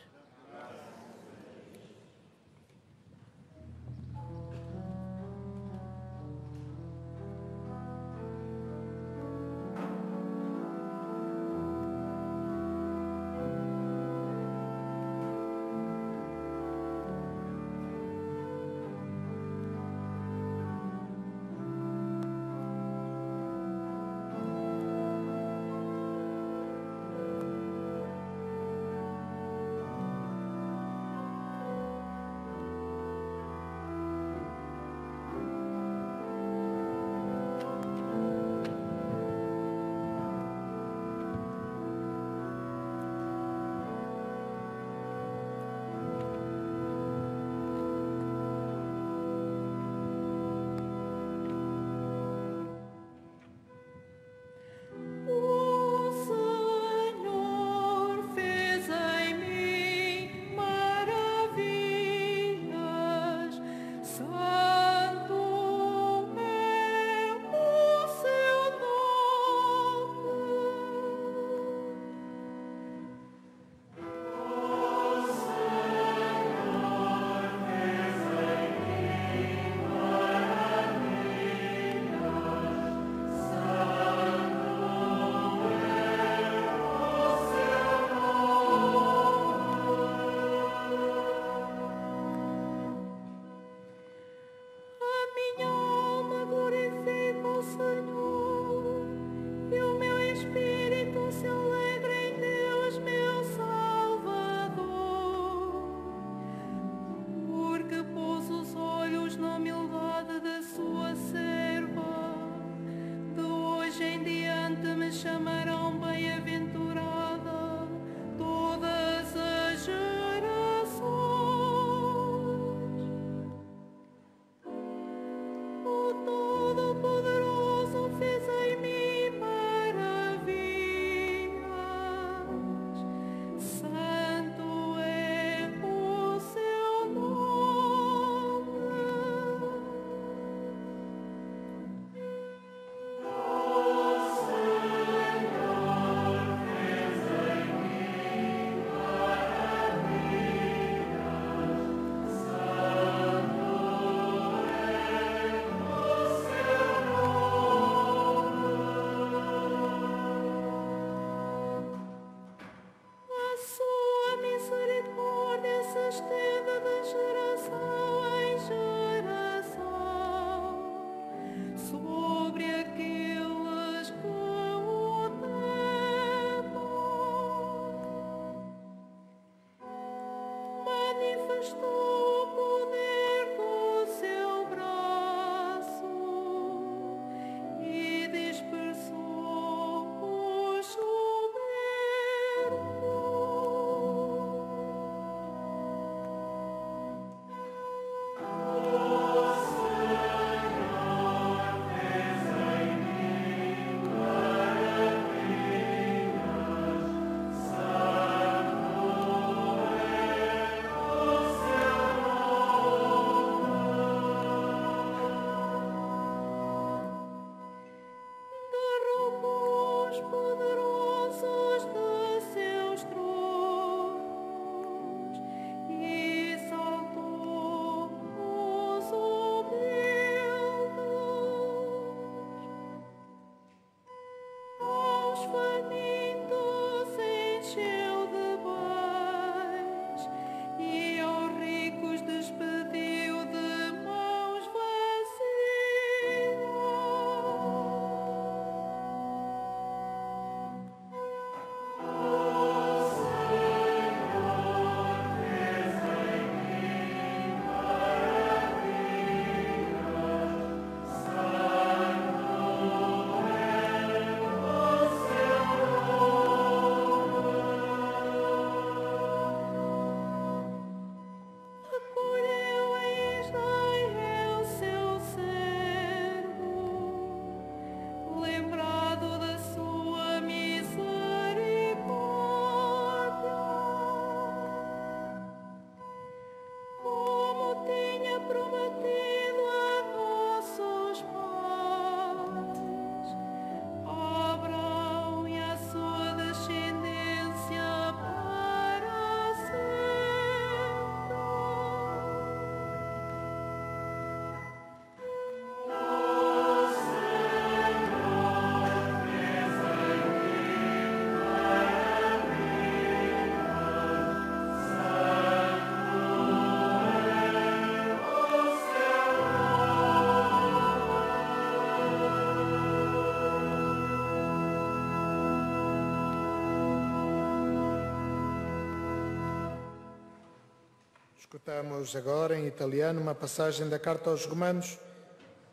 Escutamos agora em italiano uma passagem da Carta aos Romanos,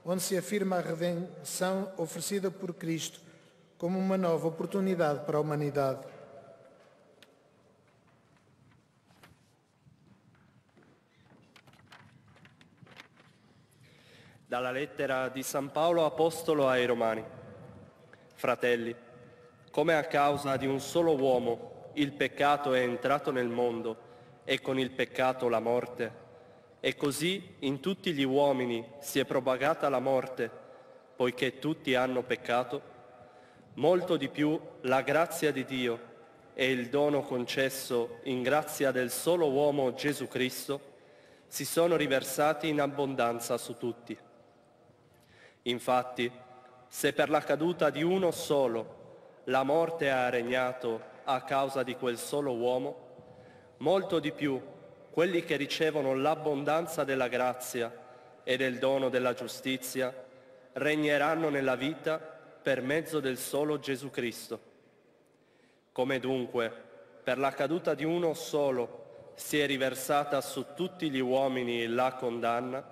onde se afirma a redenção oferecida por Cristo como uma nova oportunidade para a humanidade. Dalla lettera di San Paolo Apostolo ai Romani. Fratelli, come a causa di un solo uomo il peccato è entrato nel mondo e con il peccato la morte, e così in tutti gli uomini si è propagata la morte, poiché tutti hanno peccato, molto di più la grazia di Dio e il dono concesso in grazia del solo uomo Gesù Cristo si sono riversati in abbondanza su tutti. Infatti, se per la caduta di uno solo la morte ha regnato a causa di quel solo uomo, molto di più quelli che ricevono l'abbondanza della grazia e del dono della giustizia regneranno nella vita per mezzo del solo Gesù Cristo. Come dunque, per la caduta di uno solo si è riversata su tutti gli uomini la condanna,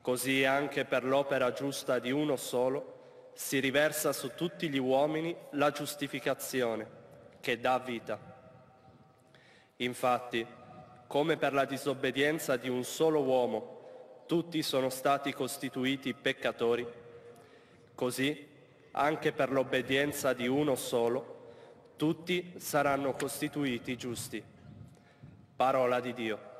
così anche per l'opera giusta di uno solo si riversa su tutti gli uomini la giustificazione che dà vita. Infatti, come per la disobbedienza di un solo uomo tutti sono stati costituiti peccatori, così anche per l'obbedienza di uno solo tutti saranno costituiti giusti. Parola di Dio.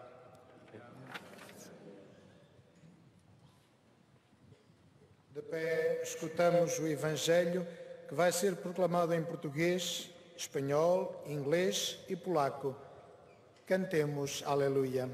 De pé, escutamos o Evangelho que vai ser proclamado em português, espanhol, inglês e polaco. Cantemos Aleluia.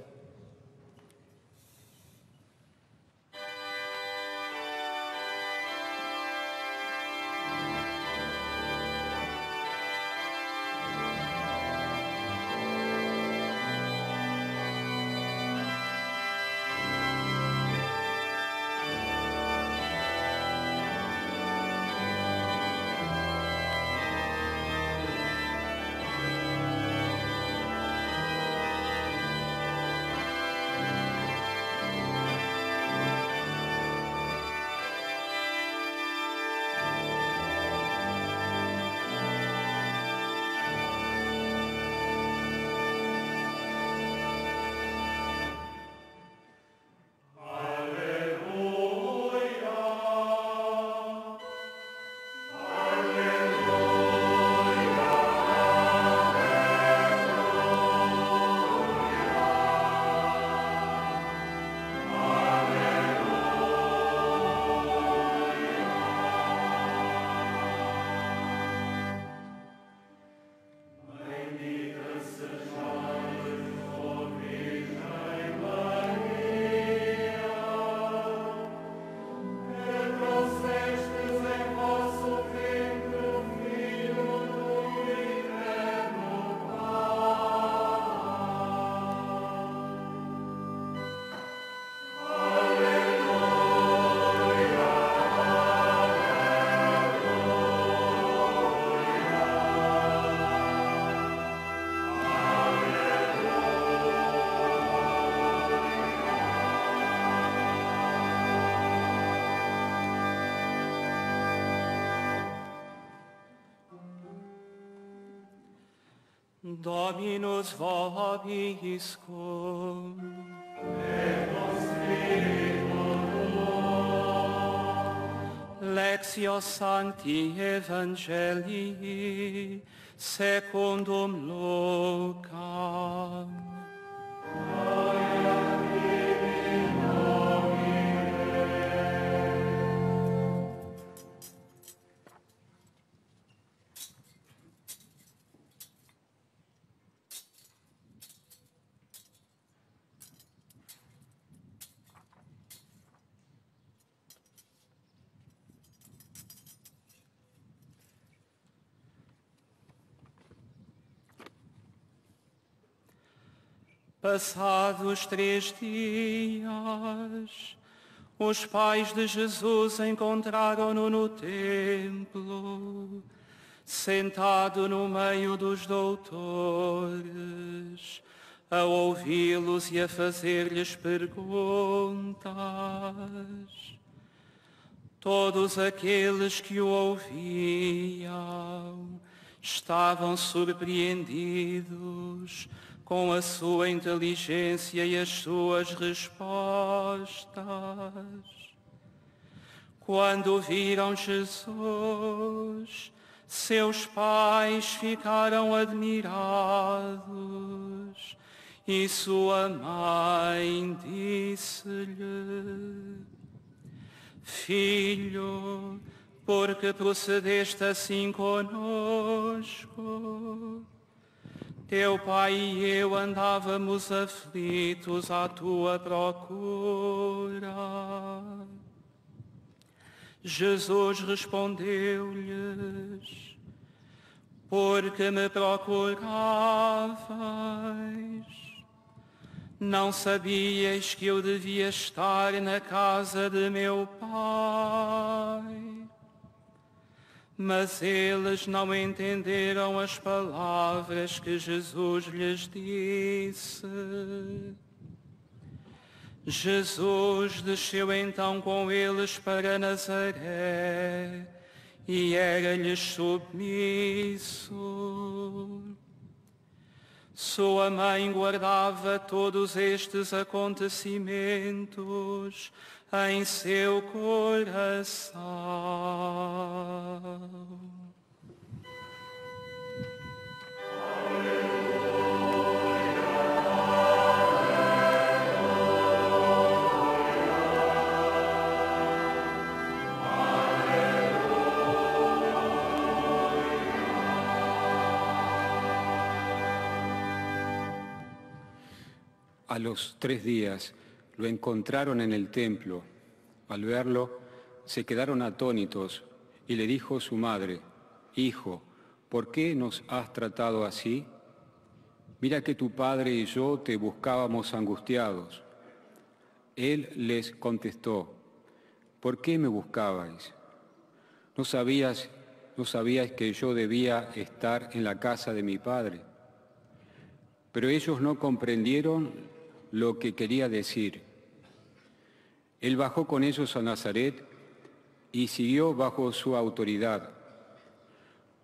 Dominus vobiscum. Lectio Sancti Evangelii secundum Lucam. Passados três dias, os pais de Jesus encontraram-no no templo, sentado no meio dos doutores, a ouvi-los e a fazer-lhes perguntas. Todos aqueles que o ouviam estavam surpreendidos com a sua inteligência e as suas respostas. Quando viram Jesus, seus pais ficaram admirados e sua mãe disse-lhe, Filho, porque procedeste assim conosco? Teu pai e eu andávamos aflitos à tua procura. Jesus respondeu-lhes, porque me procuravais, não sabíeis que eu devia estar na casa de meu pai. Mas eles não entenderam as palavras que Jesus lhes disse. Jesus desceu então com eles para Nazaré e era-lhes submisso. Sua mãe guardava todos estes acontecimentos em seu coração. A los tres días lo encontraron en el templo. Al verlo, se quedaron atónitos y le dijo su madre, Hijo, ¿por qué nos has tratado así? Mira que tu padre y yo te buscábamos angustiados. Él les contestó, ¿por qué me buscabais? ¿No sabías, no sabíais que yo debía estar en la casa de mi padre? Pero ellos no comprendieron lo que quería decir. Él bajó con ellos a Nazaret y siguió bajo su autoridad.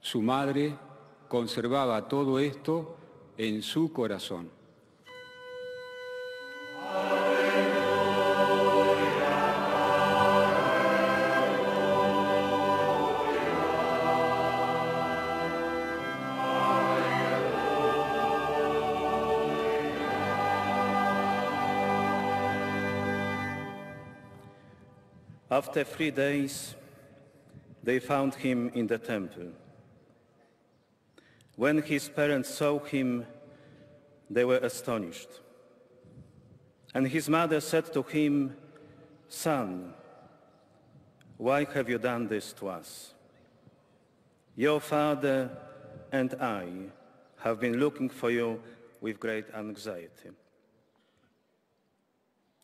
Su madre conservaba todo esto en su corazón. After three days, they found him in the temple. When his parents saw him, they were astonished. And his mother said to him, Son, why have you done this to us? Your father and I have been looking for you with great anxiety.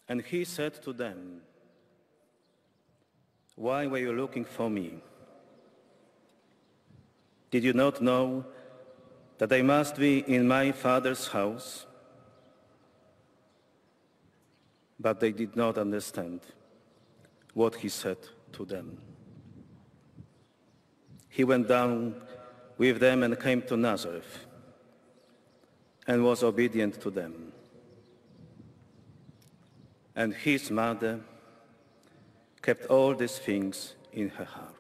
And he said to them, why were you looking for me? Did you not know that I must be in my father's house? But they did not understand what he said to them. He went down with them and came to Nazareth, and was obedient to them. And his mother kept all these things in her heart.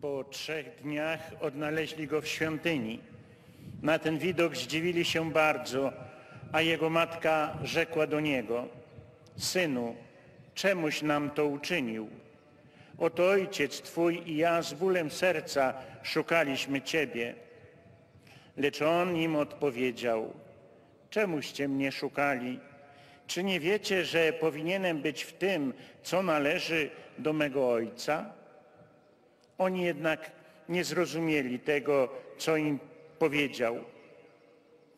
Po trzech dniach odnaleźli go w świątyni. Na ten widok zdziwili się bardzo, a jego matka rzekła do niego, Synu, czemuś nam to uczynił? Oto ojciec twój i ja z bólem serca szukaliśmy ciebie. Lecz on im odpowiedział, czemuście mnie szukali? Czy nie wiecie, że powinienem być w tym, co należy do mego ojca? Oni jednak nie zrozumieli tego, co im powiedział.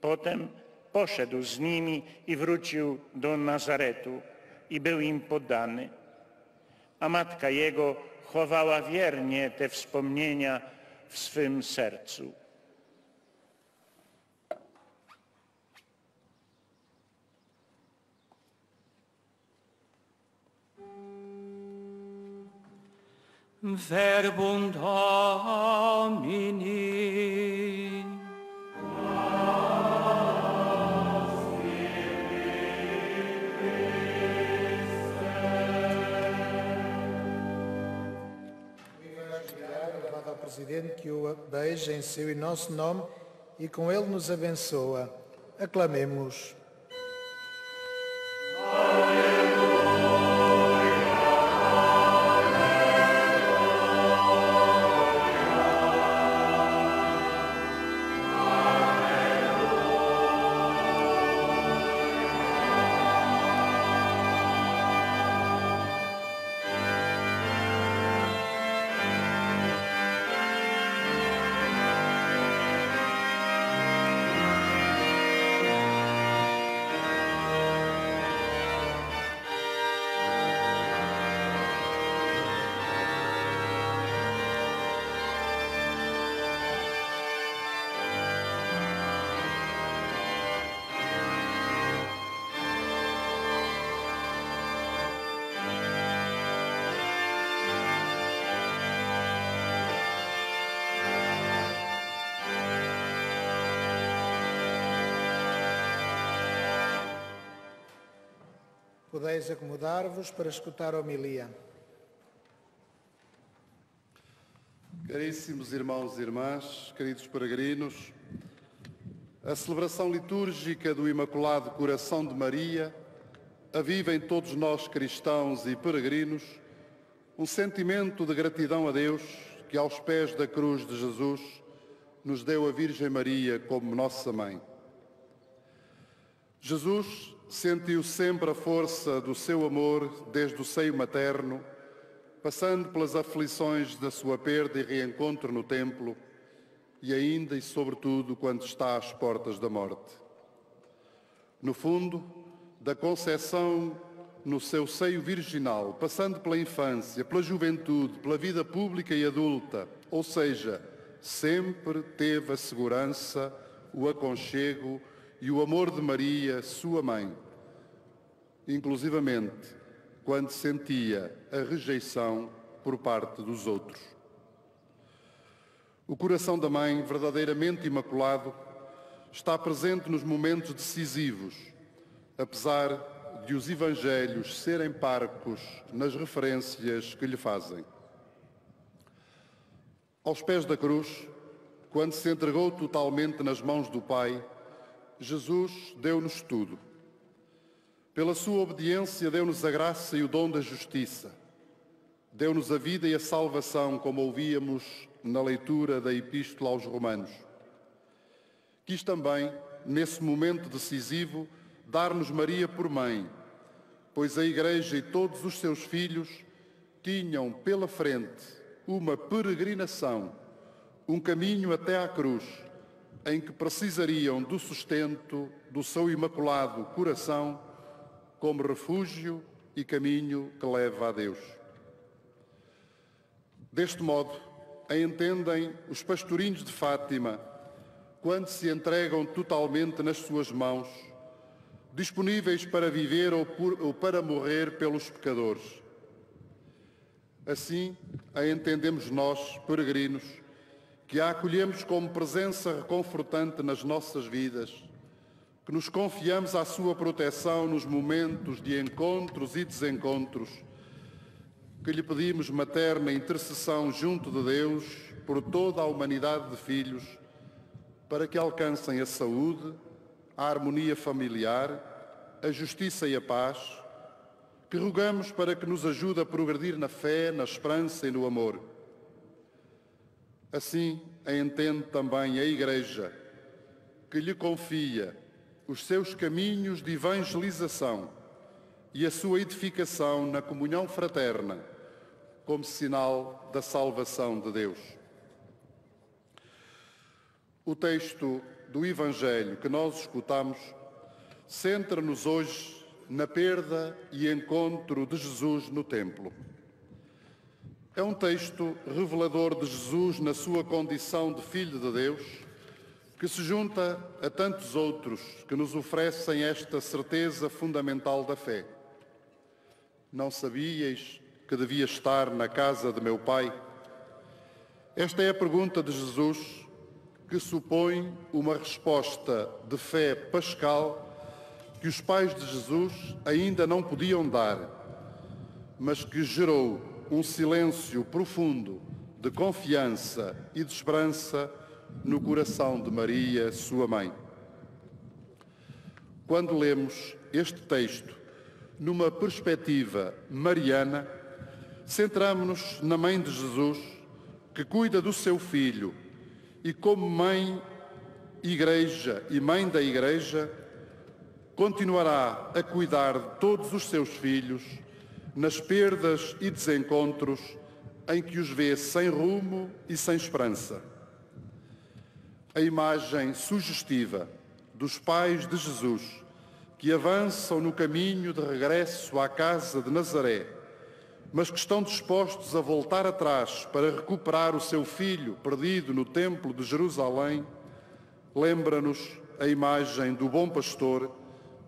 Potem poszedł z nimi i wrócił do Nazaretu i był im poddany. A matka jego chowała wiernie te wspomnienia w swym sercu. Verbum Domini. Presidente que o beije em seu e nosso nome e com ele nos abençoa. Aclamemos. Acomodar-vos para escutar a homilia. Caríssimos irmãos e irmãs, queridos peregrinos, a celebração litúrgica do Imaculado Coração de Maria aviva em todos nós cristãos e peregrinos um sentimento de gratidão a Deus que aos pés da cruz de Jesus nos deu a Virgem Maria como nossa mãe. Jesus sentiu sempre a força do seu amor desde o seio materno, passando pelas aflições da sua perda e reencontro no templo, e ainda e sobretudo quando está às portas da morte. No fundo, da concepção no seu seio virginal, passando pela infância, pela juventude, pela vida pública e adulta, ou seja, sempre teve a segurança, o aconchego e o amor de Maria, sua mãe, inclusivamente quando sentia a rejeição por parte dos outros. O coração da mãe, verdadeiramente imaculado, está presente nos momentos decisivos, apesar de os evangelhos serem parcos nas referências que lhe fazem. Aos pés da cruz, quando se entregou totalmente nas mãos do Pai, Jesus deu-nos tudo. Pela sua obediência, deu-nos a graça e o dom da justiça. Deu-nos a vida e a salvação, como ouvíamos na leitura da Epístola aos Romanos. Quis também, nesse momento decisivo, dar-nos Maria por mãe, pois a Igreja e todos os seus filhos tinham pela frente uma peregrinação, um caminho até à cruz, em que precisariam do sustento do seu imaculado coração como refúgio e caminho que leva a Deus. Deste modo, entendem os pastorinhos de Fátima quando se entregam totalmente nas suas mãos, disponíveis para viver ou, por, ou para morrer pelos pecadores. Assim, a entendemos nós, peregrinos, que a acolhemos como presença reconfortante nas nossas vidas, que nos confiamos à sua proteção nos momentos de encontros e desencontros, que lhe pedimos materna intercessão junto de Deus por toda a humanidade de filhos, para que alcancem a saúde, a harmonia familiar, a justiça e a paz, que rogamos para que nos ajude a progredir na fé, na esperança e no amor. Assim a entende também a Igreja, que lhe confia os seus caminhos de evangelização e a sua edificação na comunhão fraterna, como sinal da salvação de Deus. O texto do Evangelho que nós escutamos centra-nos hoje na perda e encontro de Jesus no templo. É um texto revelador de Jesus na sua condição de Filho de Deus, que se junta a tantos outros que nos oferecem esta certeza fundamental da fé. Não sabíeis que devia estar na casa de meu Pai? Esta é a pergunta de Jesus que supõe uma resposta de fé pascal que os pais de Jesus ainda não podiam dar, mas que gerou um silêncio profundo de confiança e de esperança no coração de Maria, sua mãe. Quando lemos este texto numa perspectiva mariana, centramos-nos na mãe de Jesus, que cuida do seu filho e como mãe igreja e mãe da igreja, continuará a cuidar de todos os seus filhos nas perdas e desencontros em que os vê sem rumo e sem esperança. A imagem sugestiva dos pais de Jesus que avançam no caminho de regresso à casa de Nazaré, mas que estão dispostos a voltar atrás para recuperar o seu filho perdido no templo de Jerusalém, lembra-nos a imagem do bom pastor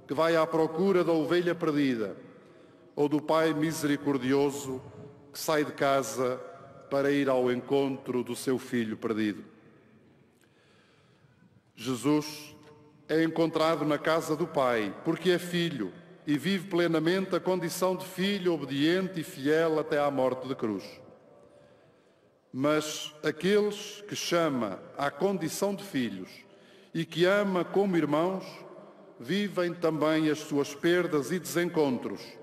que vai à procura da ovelha perdida ou do pai misericordioso que sai de casa para ir ao encontro do seu filho perdido. Jesus é encontrado na casa do Pai porque é filho e vive plenamente a condição de filho obediente e fiel até à morte de cruz. Mas aqueles que chama à condição de filhos e que ama como irmãos, vivem também as suas perdas e desencontros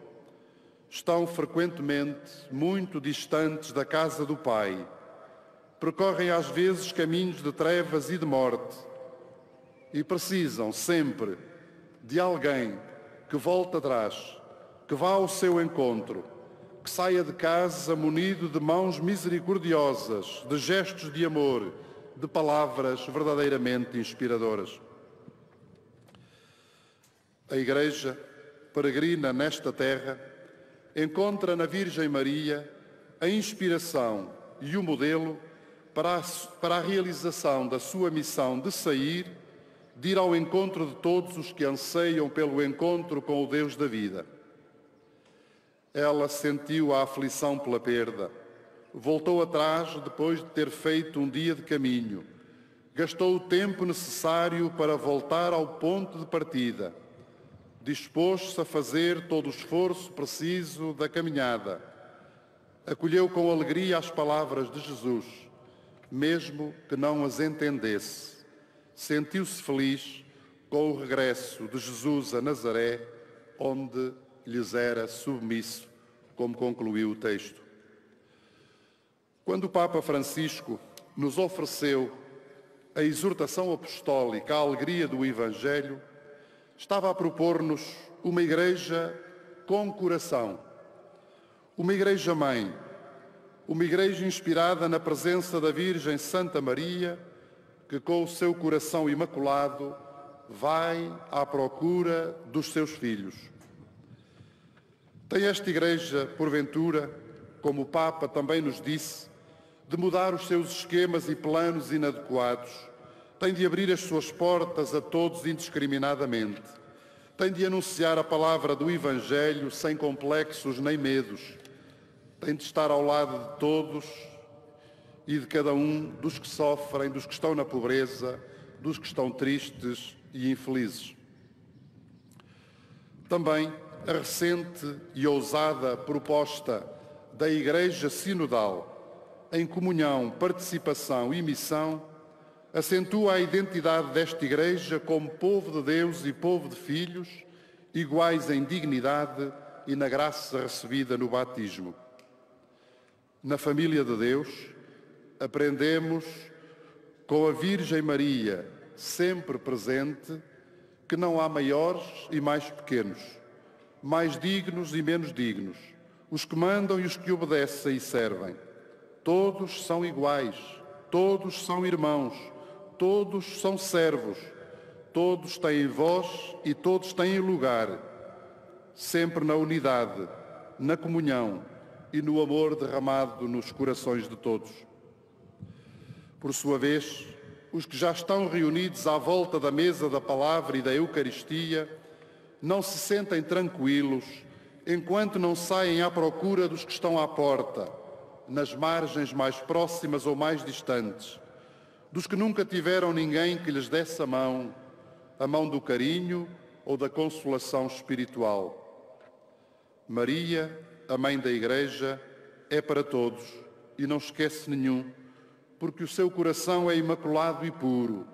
estão frequentemente muito distantes da casa do Pai. Percorrem às vezes caminhos de trevas e de morte e precisam sempre de alguém que volte atrás, que vá ao seu encontro, que saia de casa munido de mãos misericordiosas, de gestos de amor, de palavras verdadeiramente inspiradoras. A Igreja peregrina nesta terra encontra na Virgem Maria a inspiração e o modelo para a, para a realização da sua missão de sair, de ir ao encontro de todos os que anseiam pelo encontro com o Deus da vida. Ela sentiu a aflição pela perda, voltou atrás depois de ter feito um dia de caminho, gastou o tempo necessário para voltar ao ponto de partida dispôs-se a fazer todo o esforço preciso da caminhada. Acolheu com alegria as palavras de Jesus, mesmo que não as entendesse. Sentiu-se feliz com o regresso de Jesus a Nazaré, onde lhes era submisso, como concluiu o texto. Quando o Papa Francisco nos ofereceu a exortação apostólica à alegria do Evangelho, estava a propor-nos uma igreja com coração, uma igreja mãe, uma igreja inspirada na presença da Virgem Santa Maria, que com o seu coração imaculado vai à procura dos seus filhos. Tem esta igreja, porventura, como o Papa também nos disse, de mudar os seus esquemas e planos inadequados, tem de abrir as suas portas a todos indiscriminadamente, tem de anunciar a palavra do Evangelho sem complexos nem medos, tem de estar ao lado de todos e de cada um dos que sofrem, dos que estão na pobreza, dos que estão tristes e infelizes. Também a recente e ousada proposta da Igreja Sinodal em comunhão, participação e missão acentua a identidade desta Igreja como povo de Deus e povo de filhos, iguais em dignidade e na graça recebida no batismo. Na família de Deus, aprendemos com a Virgem Maria, sempre presente, que não há maiores e mais pequenos, mais dignos e menos dignos, os que mandam e os que obedecem e servem. Todos são iguais, todos são irmãos, todos são servos, todos têm voz e todos têm lugar, sempre na unidade, na comunhão e no amor derramado nos corações de todos. Por sua vez, os que já estão reunidos à volta da mesa da palavra e da Eucaristia não se sentem tranquilos enquanto não saem à procura dos que estão à porta, nas margens mais próximas ou mais distantes, dos que nunca tiveram ninguém que lhes desse a mão, a mão do carinho ou da consolação espiritual. Maria, a mãe da Igreja, é para todos e não esquece nenhum porque o seu coração é imaculado e puro,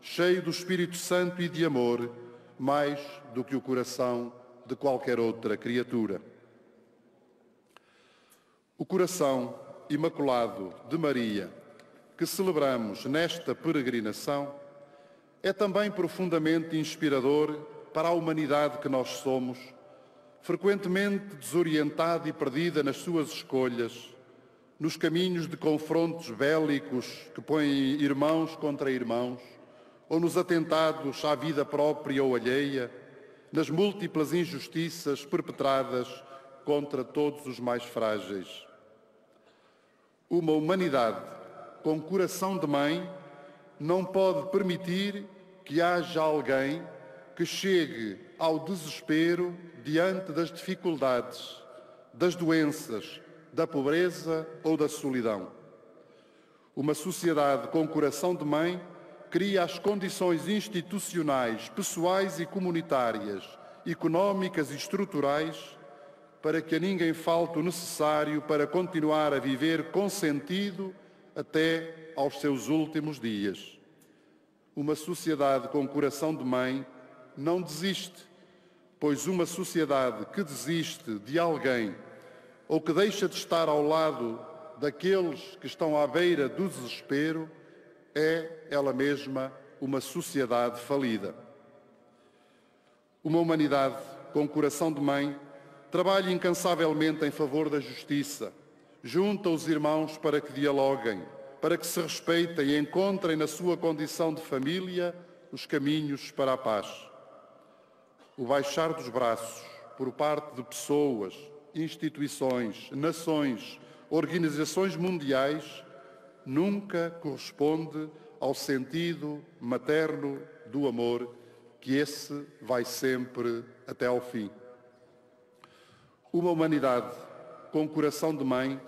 cheio do Espírito Santo e de amor, mais do que o coração de qualquer outra criatura. O coração imaculado de Maria, que celebramos nesta peregrinação, é também profundamente inspirador para a humanidade que nós somos, frequentemente desorientada e perdida nas suas escolhas, nos caminhos de confrontos bélicos que põem irmãos contra irmãos, ou nos atentados à vida própria ou alheia, nas múltiplas injustiças perpetradas contra todos os mais frágeis. Uma humanidade com coração de mãe não pode permitir que haja alguém que chegue ao desespero diante das dificuldades, das doenças, da pobreza ou da solidão. Uma sociedade com coração de mãe cria as condições institucionais, pessoais e comunitárias, económicas e estruturais para que a ninguém falte o necessário para continuar a viver com sentido até aos seus últimos dias. Uma sociedade com coração de mãe não desiste, pois uma sociedade que desiste de alguém ou que deixa de estar ao lado daqueles que estão à beira do desespero, é ela mesma uma sociedade falida. Uma humanidade com coração de mãe trabalha incansavelmente em favor da justiça, junta os irmãos para que dialoguem, para que se respeitem e encontrem na sua condição de família os caminhos para a paz. O baixar dos braços por parte de pessoas, instituições, nações, organizações mundiais, nunca corresponde ao sentido materno do amor, que esse vai sempre até ao fim. Uma humanidade com coração de mãe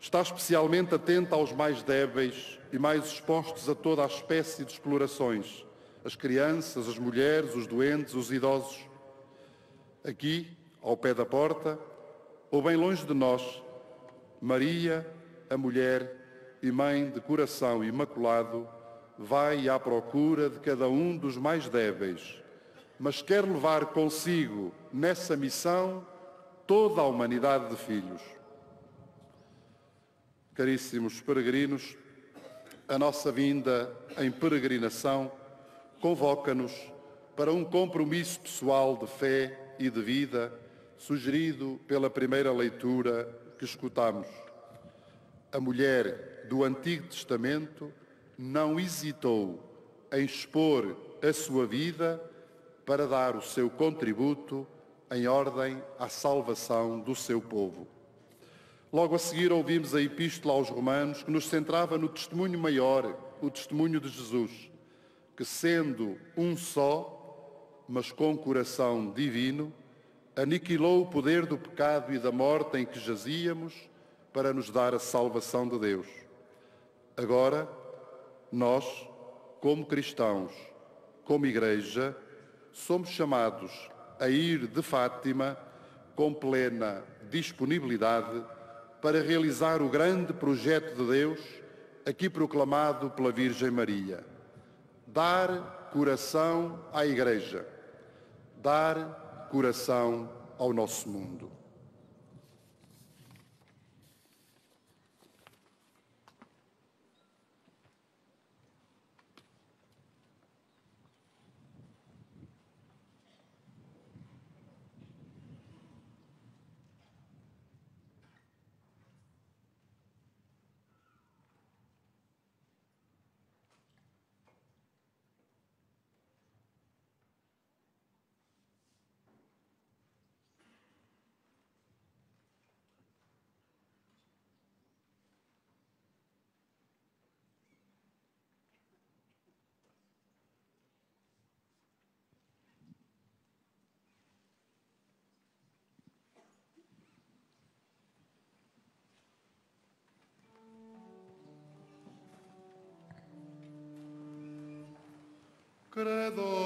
está especialmente atenta aos mais débeis e mais expostos a toda a espécie de explorações, as crianças, as mulheres, os doentes, os idosos. Aqui, ao pé da porta, ou bem longe de nós, Maria, a mulher e mãe de coração imaculado, vai à procura de cada um dos mais débeis, mas quer levar consigo nessa missão toda a humanidade de filhos. Caríssimos peregrinos, a nossa vinda em peregrinação convoca-nos para um compromisso pessoal de fé e de vida sugerido pela primeira leitura que escutamos. A mulher do Antigo Testamento não hesitou em expor a sua vida para dar o seu contributo em ordem à salvação do seu povo. Logo a seguir ouvimos a Epístola aos Romanos, que nos centrava no testemunho maior, o testemunho de Jesus, que sendo um só, mas com coração divino, aniquilou o poder do pecado e da morte em que jazíamos para nos dar a salvação de Deus. Agora, nós, como cristãos, como igreja, somos chamados a ir de Fátima com plena disponibilidade para realizar o grande projeto de Deus aqui proclamado pela Virgem Maria. Dar coração à Igreja, dar coração ao nosso mundo. Credo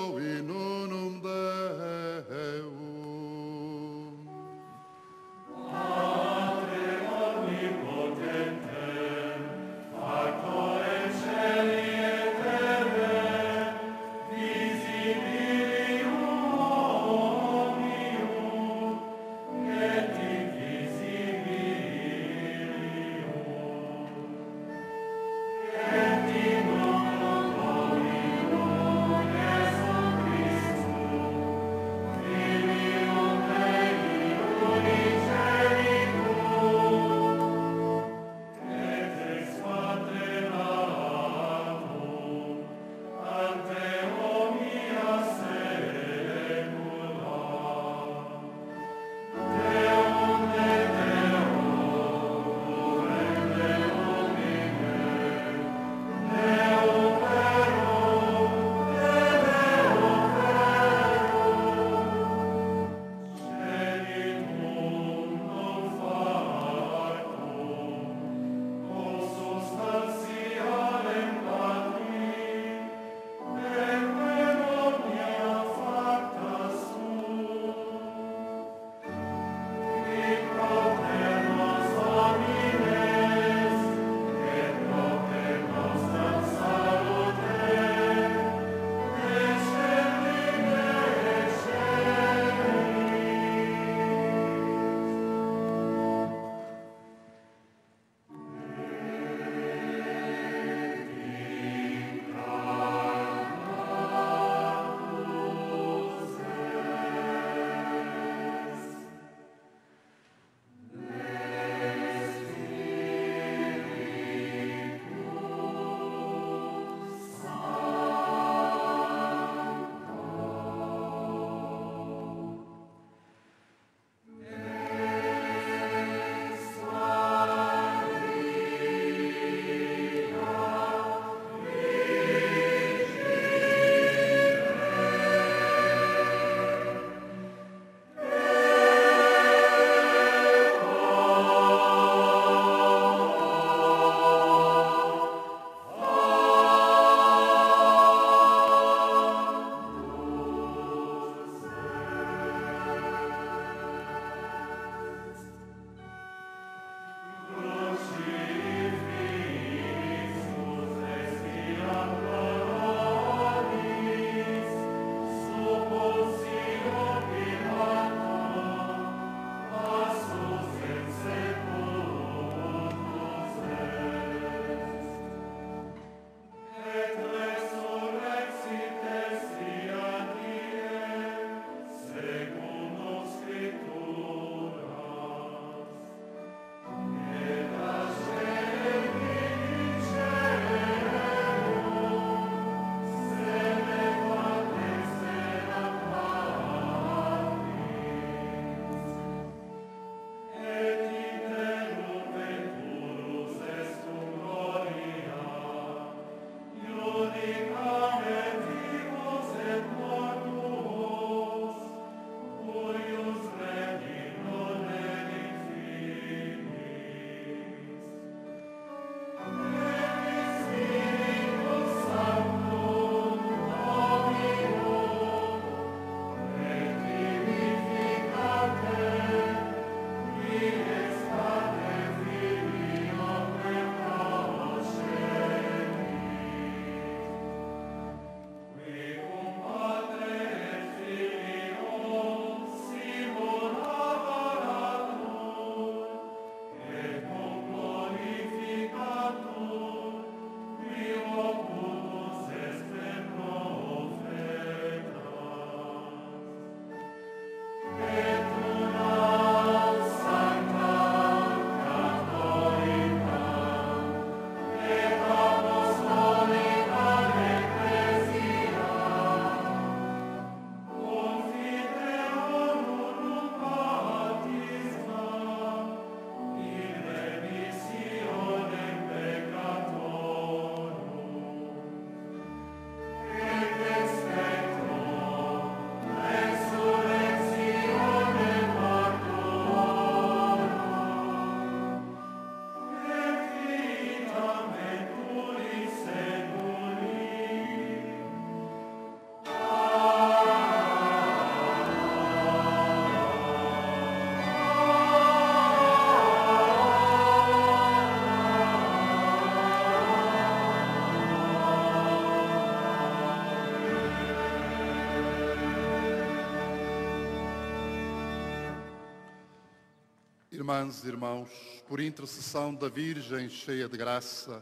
Irmãs e irmãos, por intercessão da Virgem cheia de graça,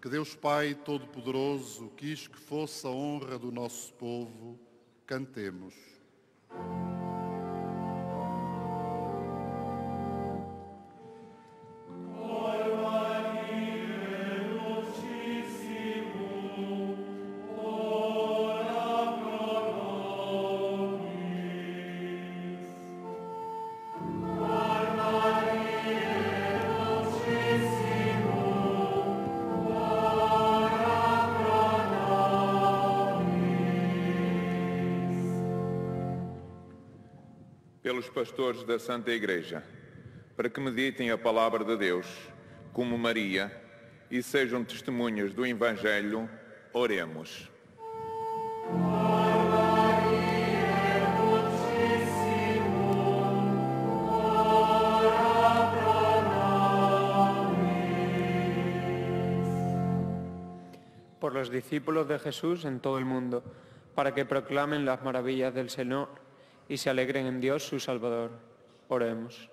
que Deus Pai Todo-Poderoso quis que fosse a honra do nosso povo, cantemos. Pastores da Santa Igreja, para que meditem a palavra de Deus, como Maria, e sejam testemunhas do Evangelho, oremos. por los discípulos de Jesús en todo el mundo, para que proclamen las maravillas del Señor y se alegren en Dios su Salvador. Oremos.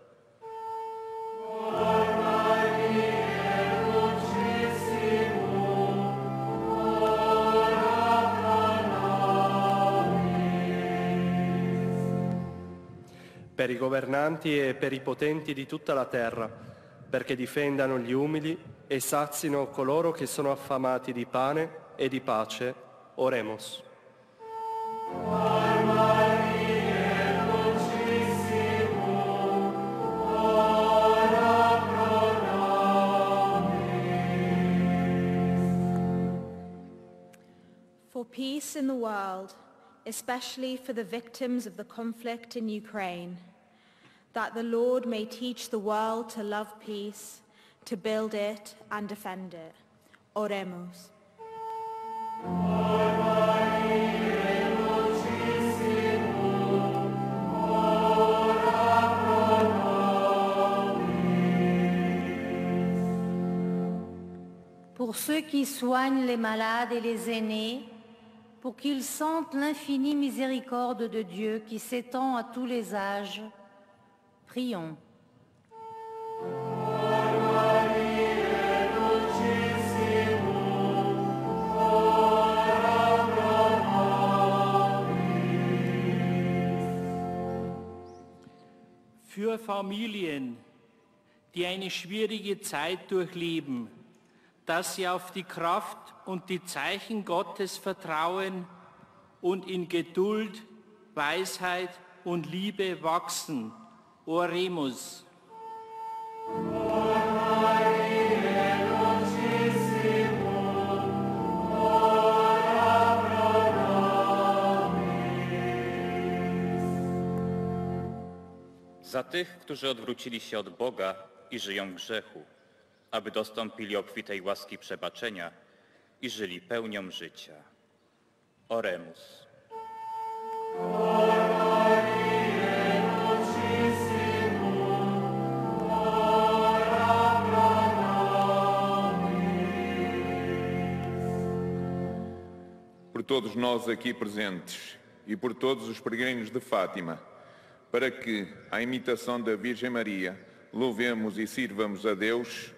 per i governanti e per i potenti di tutta la terra, perché difendano gli umili e sazino coloro che sono affamati di pane e di pace. Oremos. For peace in the world, especially for the victims of the conflict in Ukraine, that the Lord may teach the world to love peace, to build it and defend it. Oremos. Pour ceux qui soignent les malades et les aînés, pour qu'ils sentent l'infinie miséricorde de Dieu qui s'étend à tous les âges, prions. Für Familien, die eine schwierige Zeit durchleben, dass sie auf die Kraft und die Zeichen Gottes vertrauen und in Geduld, Weisheit und Liebe wachsen. Oremus. Za tych, którzy odwrócili się od Boga i żyją w grzechu, aby dostąpili obfitej łaski przebaczenia i żyli pełnią życia. Oremus. por todos nós aqui presentes e por todos os peregrinos de Fátima, para que, à imitação da Virgem Maria, louvemos e sirvamos a Deus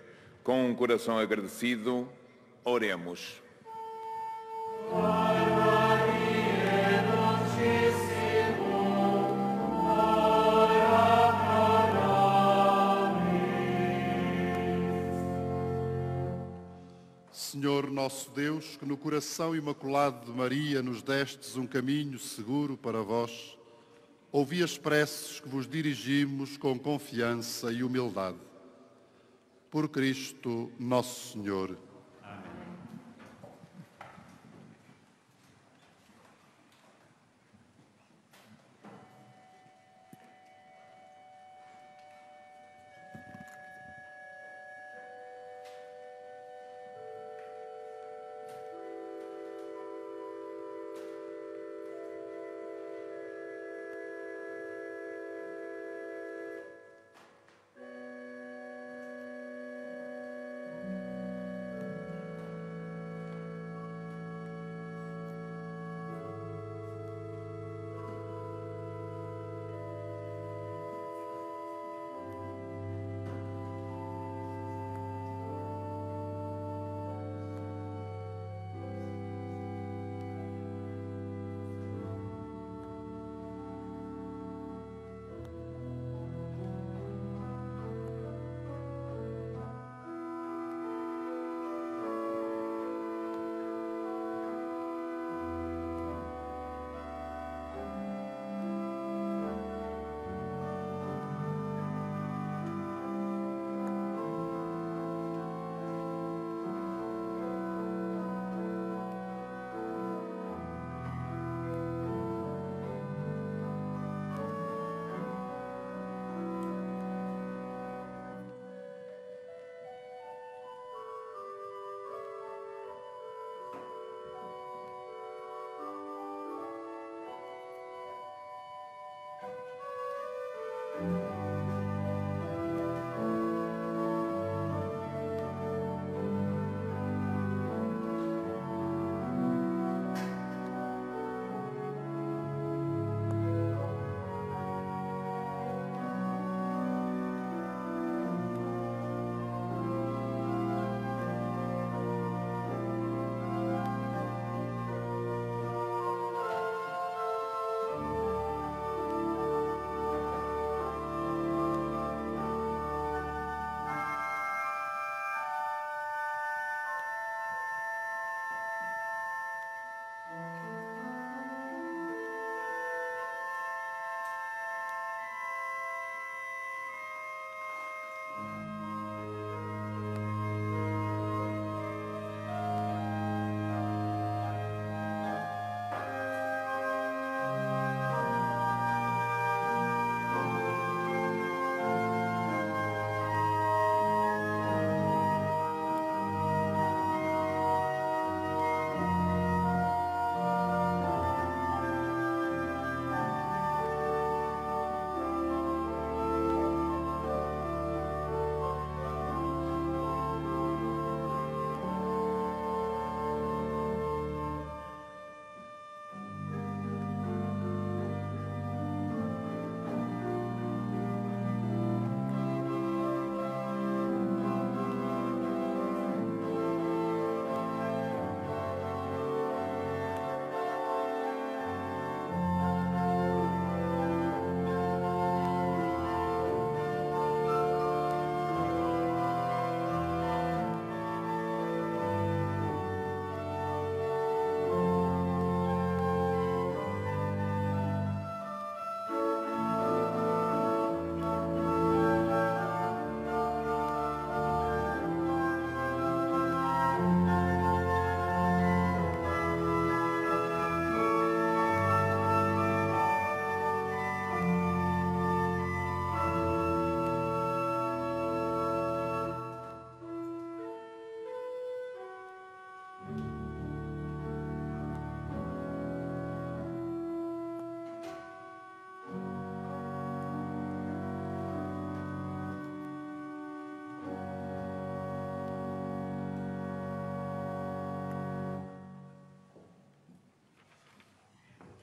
com um coração agradecido, oremos. Senhor nosso Deus, que no coração imaculado de Maria nos destes um caminho seguro para vós, ouvi as preces que vos dirigimos com confiança e humildade. Por Cristo nosso Senhor.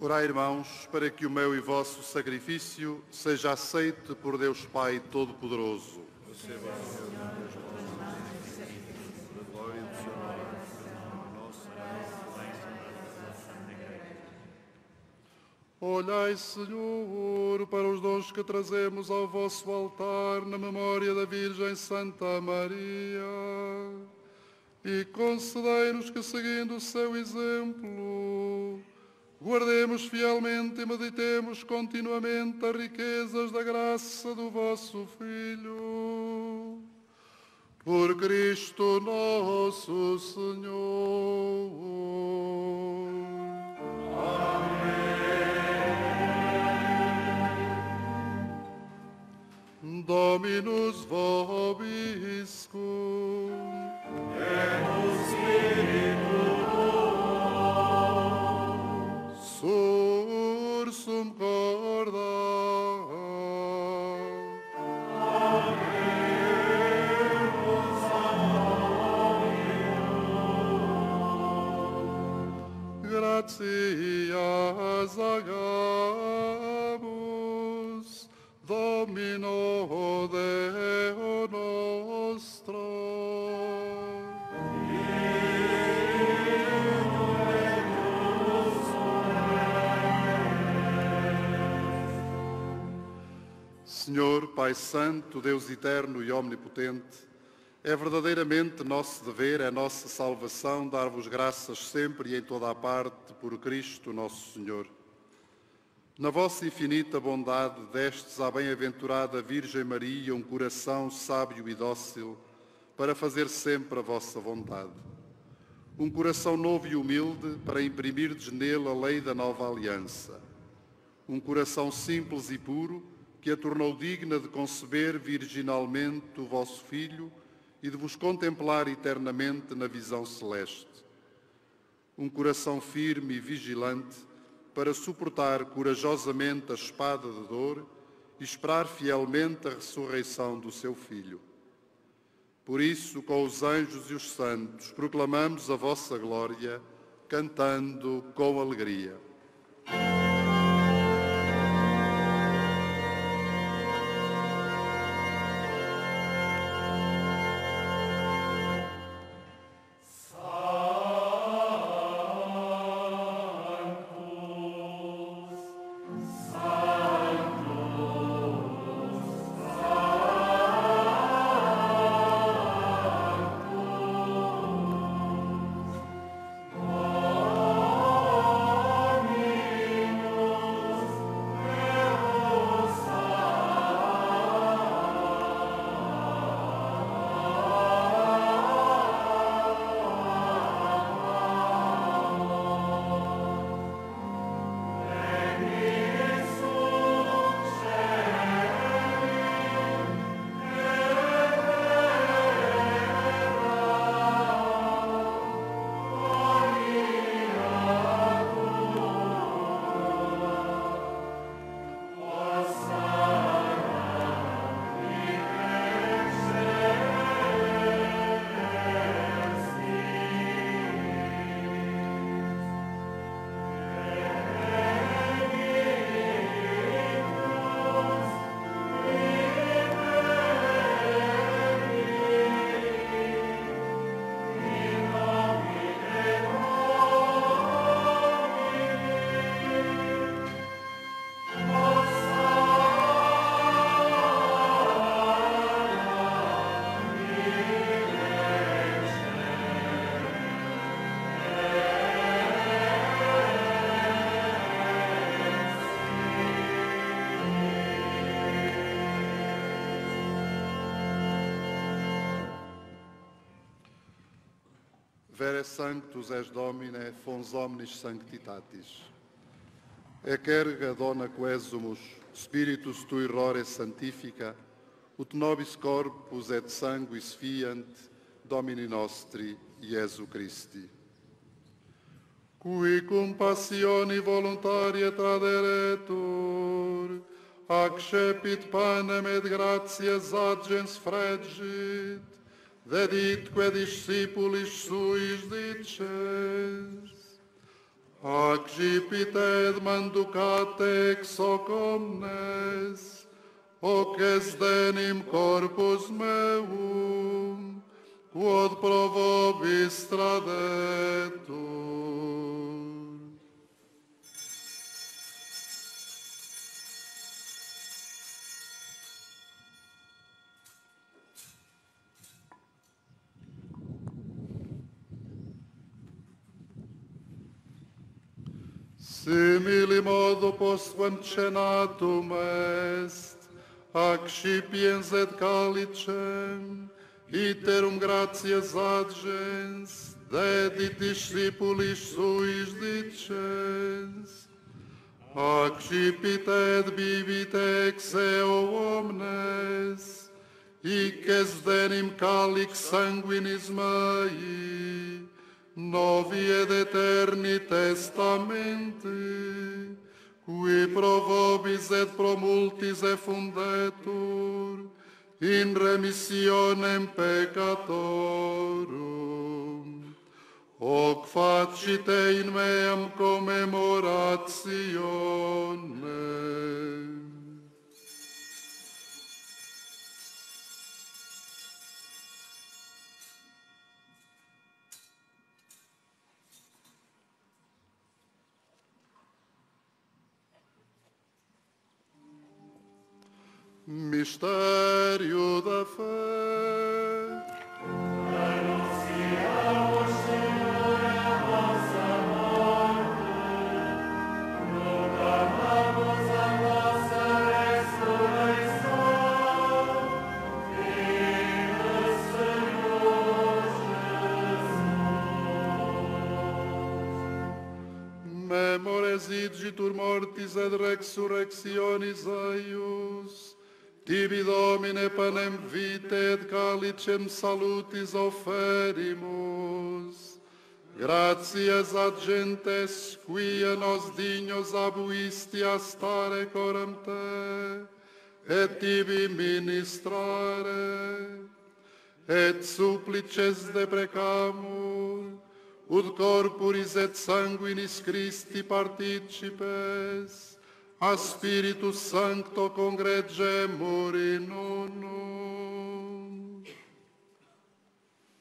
Orai, irmãos, para que o meu e vosso sacrifício seja aceite por Deus Pai Todo-Poderoso. Olhai, Senhor, para os dons que trazemos ao vosso altar na memória da Virgem Santa Maria e concedei-nos que, seguindo o seu exemplo, fielmente e meditemos continuamente as riquezas da graça do vosso Filho. Por Cristo nosso Senhor. Santo, Deus eterno e omnipotente, é verdadeiramente nosso dever, é nossa salvação dar-vos graças sempre e em toda a parte por Cristo nosso Senhor. Na vossa infinita bondade destes à bem-aventurada Virgem Maria um coração sábio e dócil para fazer sempre a vossa vontade. Um coração novo e humilde para imprimirdes nele a lei da nova aliança. Um coração simples e puro que a tornou digna de conceber virginalmente o vosso Filho e de vos contemplar eternamente na visão celeste. Um coração firme e vigilante para suportar corajosamente a espada de dor e esperar fielmente a ressurreição do seu Filho. Por isso, com os anjos e os santos, proclamamos a vossa glória, cantando com alegria. Vere sanctus es Domine, fons omnis sanctitatis. Ec erga dona quesumus, spiritus tui rore sanctifica, ut nobis corpus et sanguis fiant, Domini nostri, Iesu Christi. Cui cum passioni voluntarie traderetur, accepit panem et gratias agens fregit, veditque discipulis suis dices, ac jipited manducat ex hoc omnes, hoc est denim corpus meum, quod pro vobis tradetur. Simili modo postquam cenatum est, accipiens et calicem, iterum gratias adgens, dedit discipulis suis dicens, accipit et bibit ex eo omnes, hic es denim calix sanguinis mai, novi ed eterni testamenti, qui pro vobis et pro multis effundetur, in remissionem peccatorum. Hoc facite in meam commemorationem. Mistério da fé. Anunciamos, Senhor, a vossa morte, proclamamos a vossa ressurreição. Viva, Senhor Jesus. Memores igitur mortis et resurrectionis eius, Tibi Domine panem vitae et calicem salutis offerimus. Gratias ad gentes, quia nos dignos abuisti a stare coram te, et tibi ministrare, et supplices deprecamur, ut corporis et sanguinis Christi participes, a Spiritus Sancto congregemur in unum.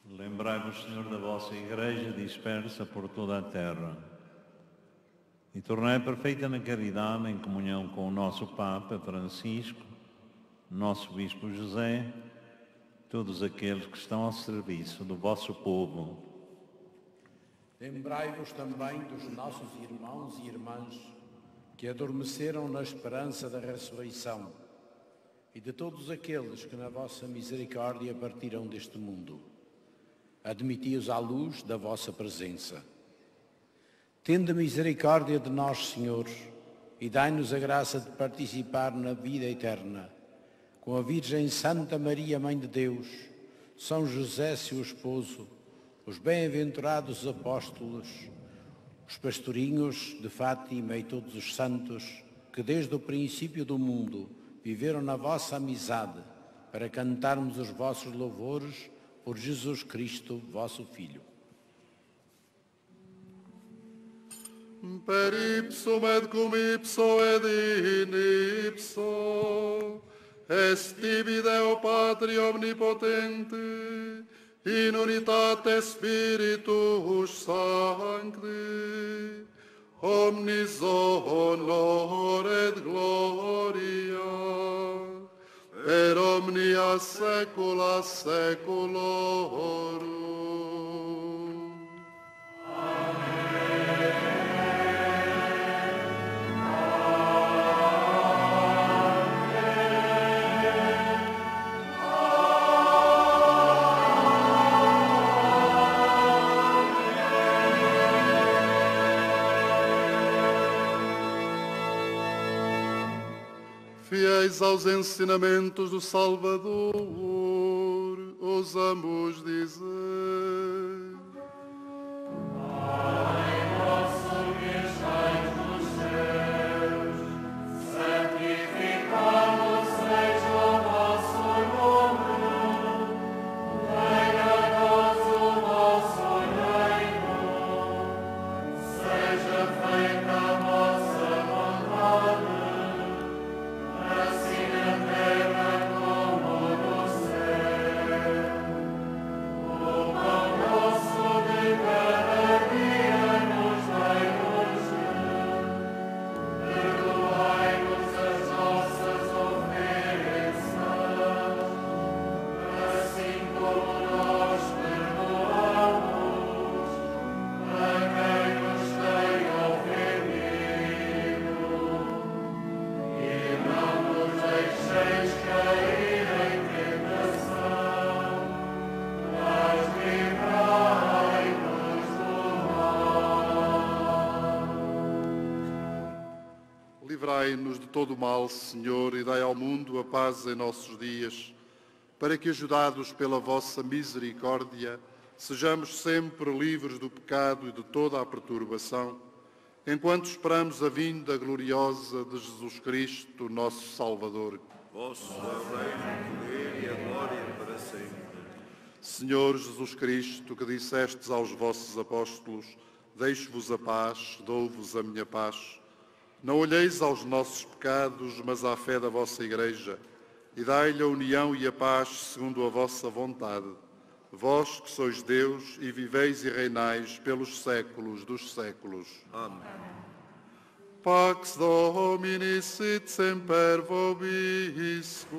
Lembrai-vos, Senhor, da vossa Igreja dispersa por toda a terra e tornai perfeita na caridade em comunhão com o nosso Papa Francisco, nosso Bispo José, todos aqueles que estão ao serviço do vosso povo. Lembrai-vos também dos nossos irmãos e irmãs que adormeceram na esperança da ressurreição e de todos aqueles que na vossa misericórdia partiram deste mundo. Admiti-os à luz da vossa presença. Tende misericórdia de nós, Senhor, e dai-nos a graça de participar na vida eterna, com a Virgem Santa Maria, Mãe de Deus, São José, seu esposo, os bem-aventurados apóstolos, os pastorinhos de Fátima e todos os santos que desde o princípio do mundo viveram na vossa amizade para cantarmos os vossos louvores por Jesus Cristo, vosso Filho. Per ipsum et cum ipso et in ipso, est tibi Deo Patri omnipotente, in unitate Spiritus Sancti, omnis honor et gloria, per omnia saecula saeculorum. Fiéis aos ensinamentos do Salvador, ousamos dizer. O mal, Senhor, e dai ao mundo a paz em nossos dias, para que, ajudados pela vossa misericórdia, sejamos sempre livres do pecado e de toda a perturbação, enquanto esperamos a vinda gloriosa de Jesus Cristo, nosso Salvador. Vosso reino, poder e a glória para sempre. Senhor Jesus Cristo, que dissestes aos vossos apóstolos, deixo-vos a paz, dou-vos a minha paz. Não olheis aos nossos pecados, mas à fé da vossa Igreja, e dai-lhe a união e a paz segundo a vossa vontade. Vós que sois Deus e viveis e reinais pelos séculos dos séculos. Amém. Pax Domini sit semper vobiscum.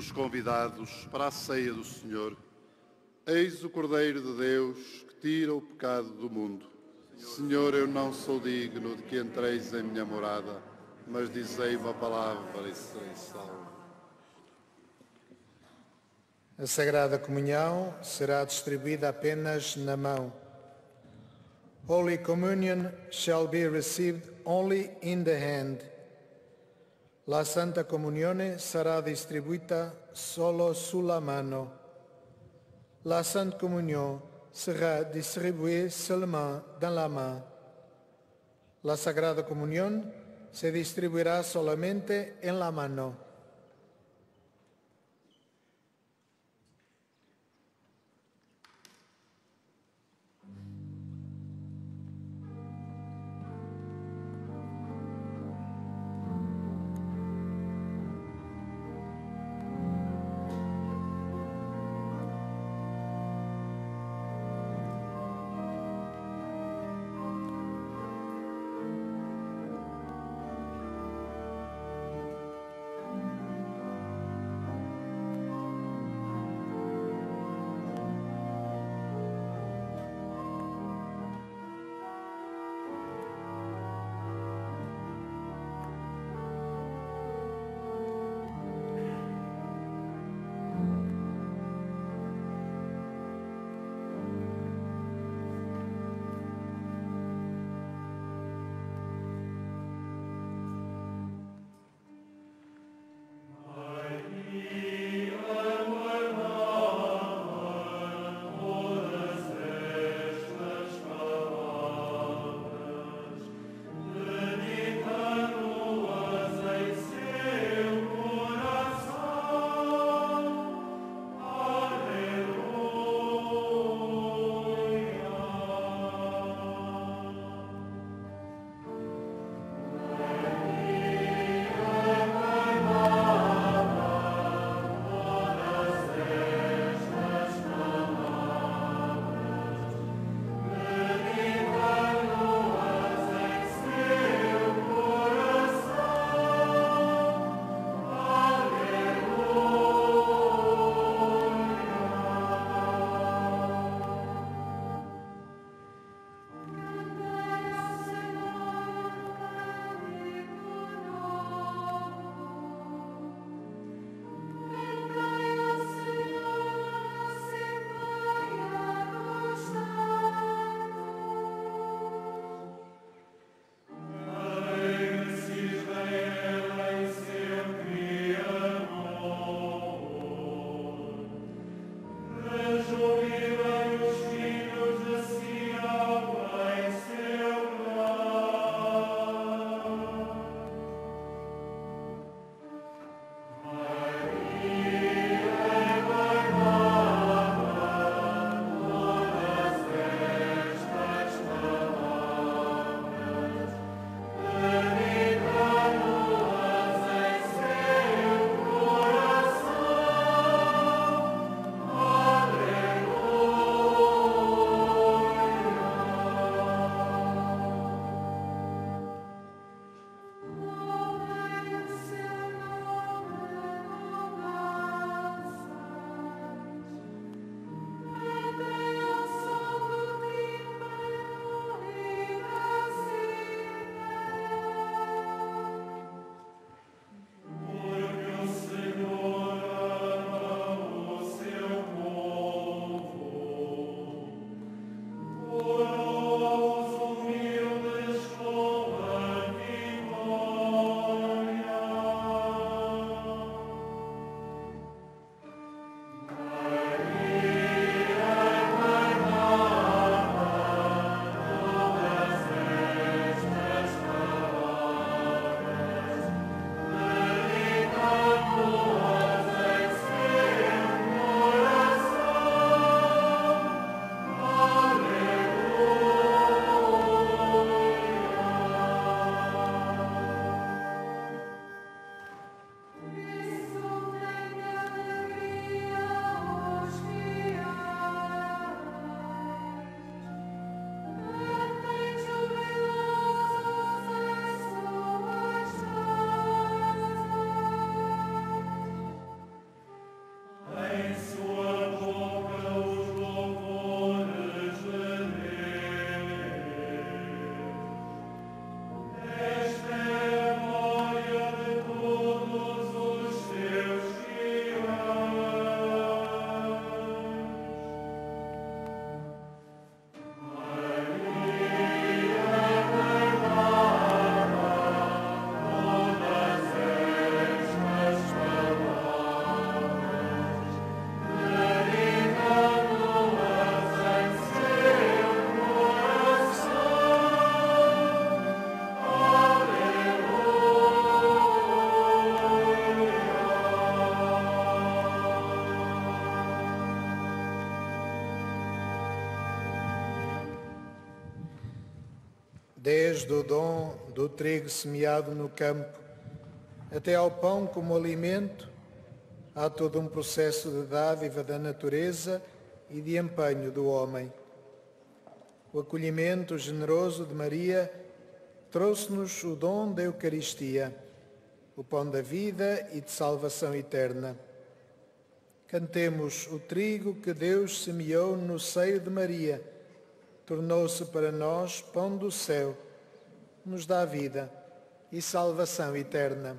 Os convidados para a ceia do Senhor. Eis o Cordeiro de Deus que tira o pecado do mundo. Senhor, eu não sou digno de que entreis em minha morada, mas dizei uma palavra e serei salvo. A Sagrada Comunhão será distribuída apenas na mão. Holy Communion shall be received only in the hand. La Santa Comunione sarà distribuita solo sulla mano. La Sainte Communion sera distribuée seulement dans la main. La Sagrada Comunión se distribuirá solamente en la mano. Desde o dom do trigo semeado no campo até ao pão como alimento, há todo um processo de dádiva da natureza e de empenho do homem. O acolhimento generoso de Maria trouxe-nos o dom da Eucaristia, o pão da vida e de salvação eterna. Cantemos o trigo que Deus semeou no seio de Maria, tornou-se para nós pão do céu, nos dá vida e salvação eterna.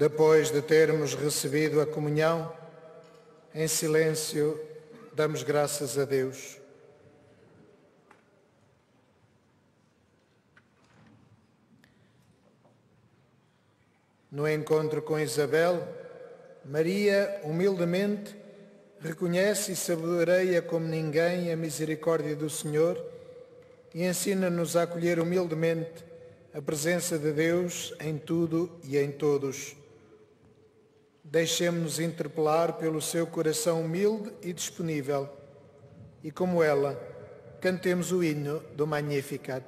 Depois de termos recebido a comunhão, em silêncio damos graças a Deus. No encontro com Isabel, Maria humildemente reconhece e saboreia como ninguém a misericórdia do Senhor e ensina-nos a acolher humildemente a presença de Deus em tudo e em todos. Deixemos-nos interpelar pelo seu coração humilde e disponível e, como ela, cantemos o hino do Magnificat.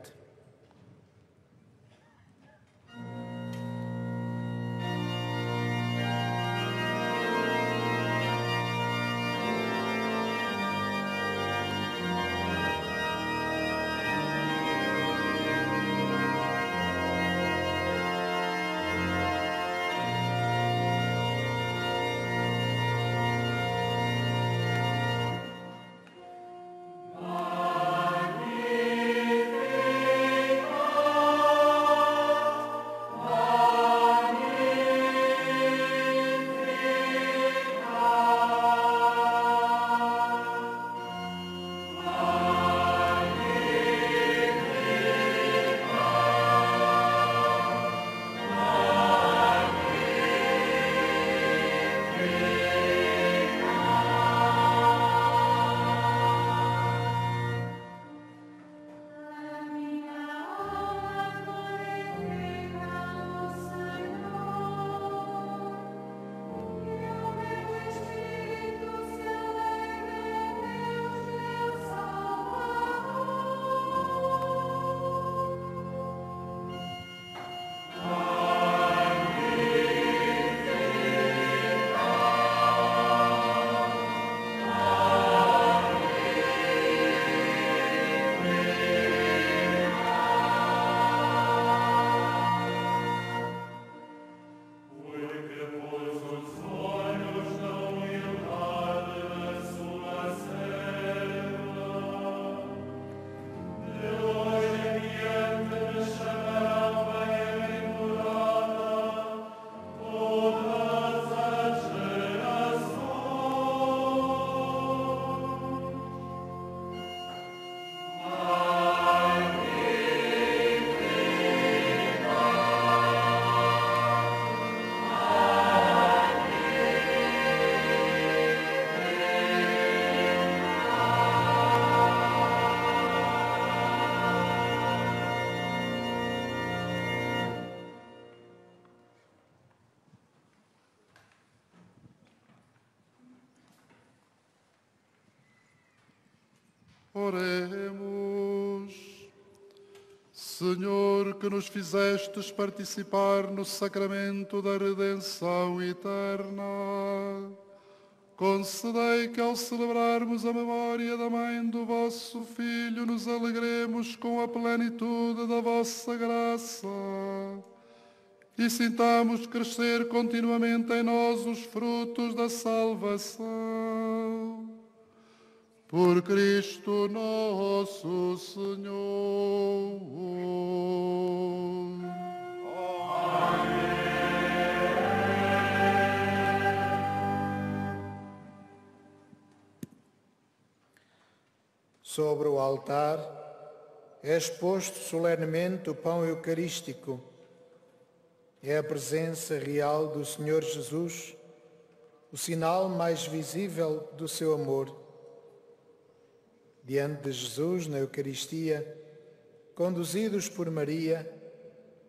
Senhor, que nos fizestes participar no sacramento da redenção eterna, concedei que ao celebrarmos a memória da mãe do vosso Filho, nos alegremos com a plenitude da vossa graça e sintamos crescer continuamente em nós os frutos da salvação. Por Cristo nosso Senhor. Sobre o altar é exposto solenemente o pão eucarístico. É a presença real do Senhor Jesus, o sinal mais visível do seu amor diante de Jesus na Eucaristia, conduzidos por Maria,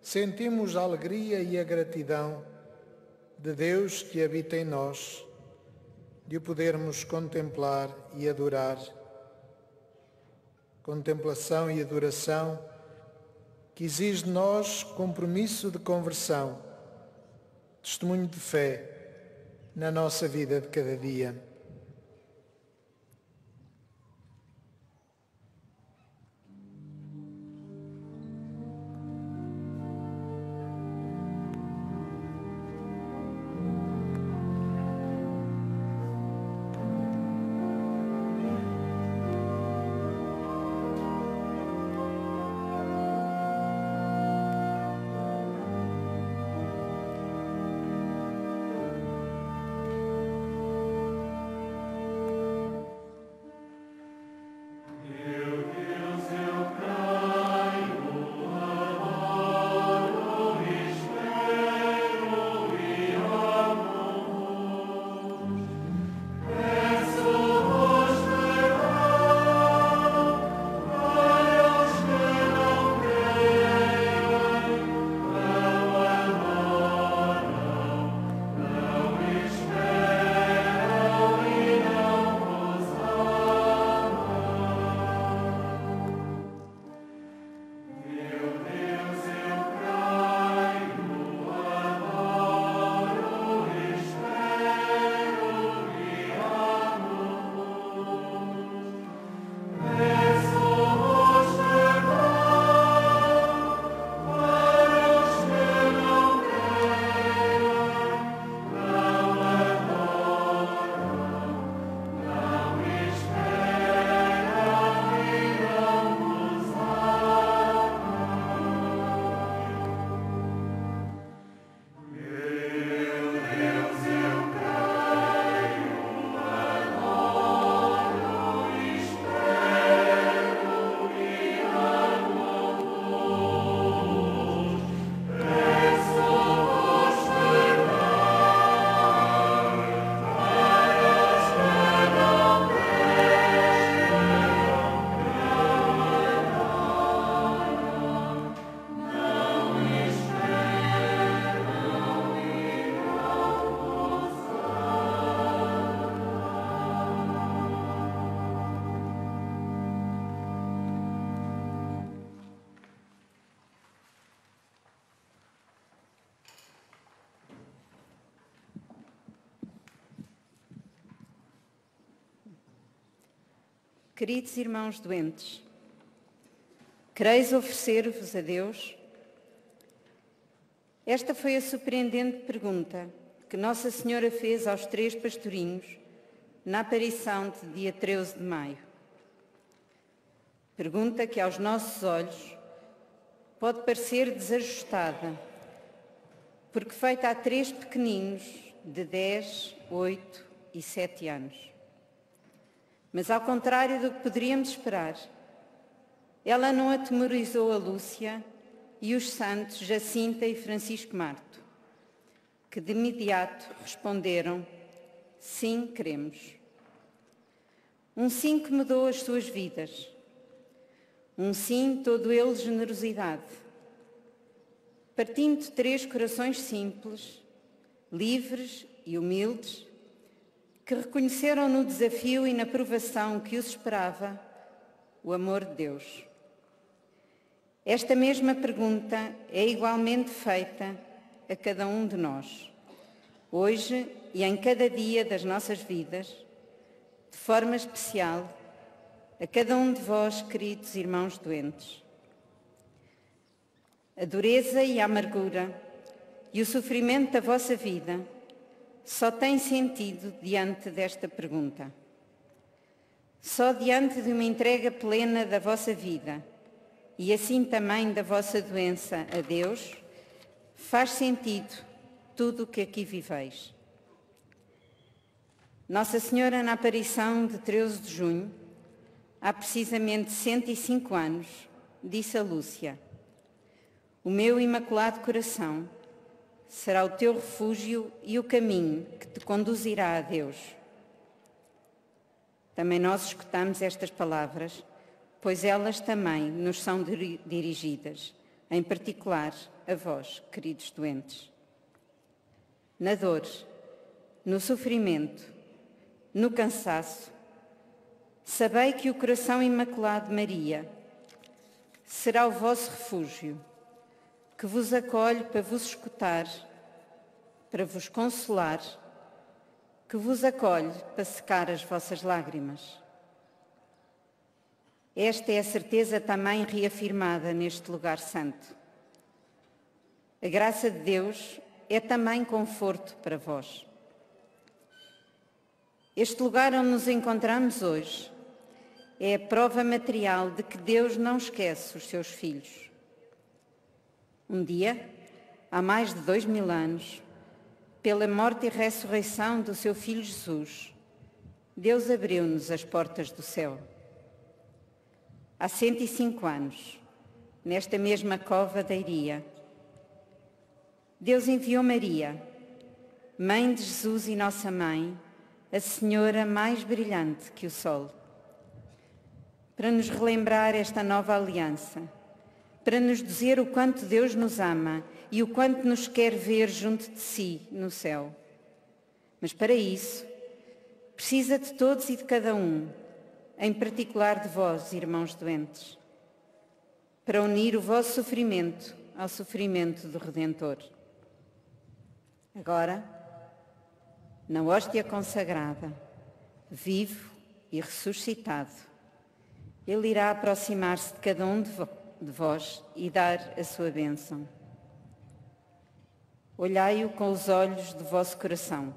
sentimos a alegria e a gratidão de Deus que habita em nós, de o podermos contemplar e adorar. Contemplação e adoração que exige de nós compromisso de conversão, testemunho de fé na nossa vida de cada dia. Queridos irmãos doentes, quereis oferecer-vos a Deus? Esta foi a surpreendente pergunta que Nossa Senhora fez aos três pastorinhos na aparição de dia 13 de maio. Pergunta que aos nossos olhos pode parecer desajustada, porque feita a três pequeninos de 10, 8 e 7 anos. Mas ao contrário do que poderíamos esperar, ela não atemorizou a Lúcia e os santos Jacinta e Francisco Marto, que de imediato responderam, sim, queremos. Um sim que mudou as suas vidas. Um sim todo ele generosidade. Partindo de três corações simples, livres e humildes, que reconheceram no desafio e na provação que os esperava o amor de Deus. Esta mesma pergunta é igualmente feita a cada um de nós, hoje e em cada dia das nossas vidas, de forma especial a cada um de vós, queridos irmãos doentes. A dureza e a amargura e o sofrimento da vossa vida só tem sentido diante desta pergunta. Só diante de uma entrega plena da vossa vida e assim também da vossa doença a Deus, faz sentido tudo o que aqui viveis. Nossa Senhora, na aparição de 13 de junho, há precisamente 105 anos, disse a Lúcia, o meu imaculado coração será o teu refúgio e o caminho que te conduzirá a Deus. Também nós escutamos estas palavras, pois elas também nos são dirigidas, em particular a vós, queridos doentes. Na dor, no sofrimento, no cansaço, sabei que o coração imaculado de Maria será o vosso refúgio que vos acolhe para vos escutar, para vos consolar, que vos acolhe para secar as vossas lágrimas. Esta é a certeza também reafirmada neste lugar santo. A graça de Deus é também conforto para vós. Este lugar onde nos encontramos hoje é a prova material de que Deus não esquece os seus filhos. Um dia, há mais de dois mil anos, pela morte e ressurreição do seu Filho Jesus, Deus abriu-nos as portas do céu. Há 105 anos, nesta mesma cova da Iria, Deus enviou Maria, Mãe de Jesus e Nossa Mãe, a Senhora mais brilhante que o Sol, para nos relembrar esta nova aliança para nos dizer o quanto Deus nos ama e o quanto nos quer ver junto de si no céu. Mas para isso, precisa de todos e de cada um, em particular de vós, irmãos doentes, para unir o vosso sofrimento ao sofrimento do Redentor. Agora, na hóstia consagrada, vivo e ressuscitado, Ele irá aproximar-se de cada um de vós de vós e dar a sua bênção. Olhai-o com os olhos do vosso coração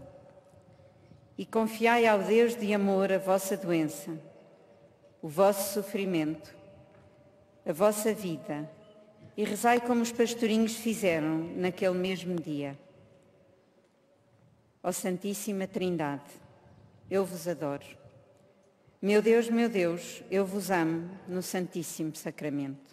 e confiai ao Deus de amor a vossa doença, o vosso sofrimento, a vossa vida e rezai como os pastorinhos fizeram naquele mesmo dia. Ó Santíssima Trindade, eu vos adoro. Meu Deus, meu Deus, eu vos amo no Santíssimo Sacramento.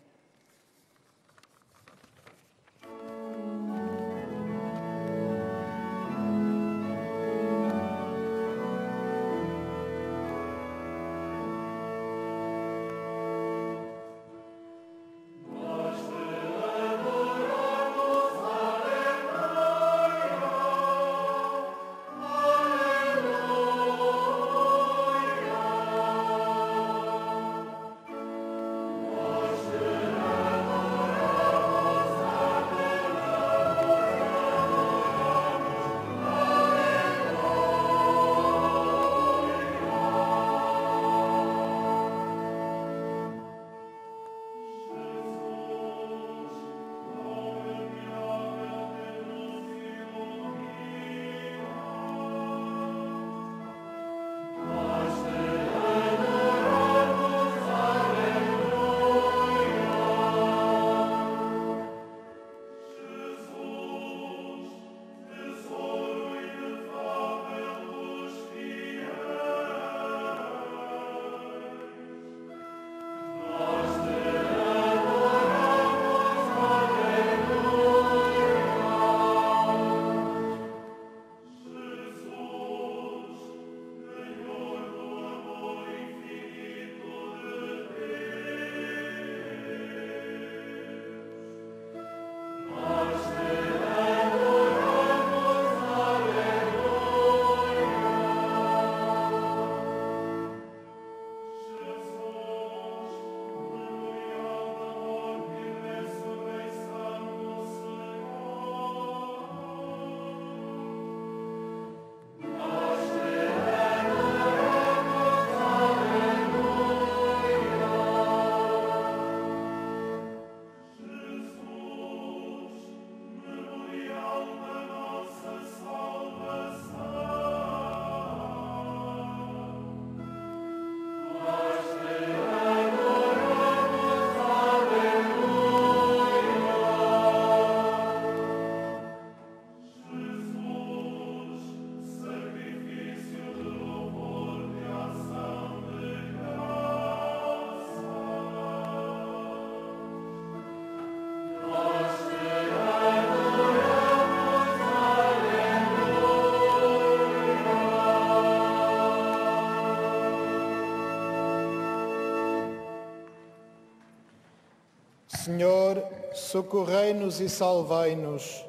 Socorrei-nos e salvai-nos.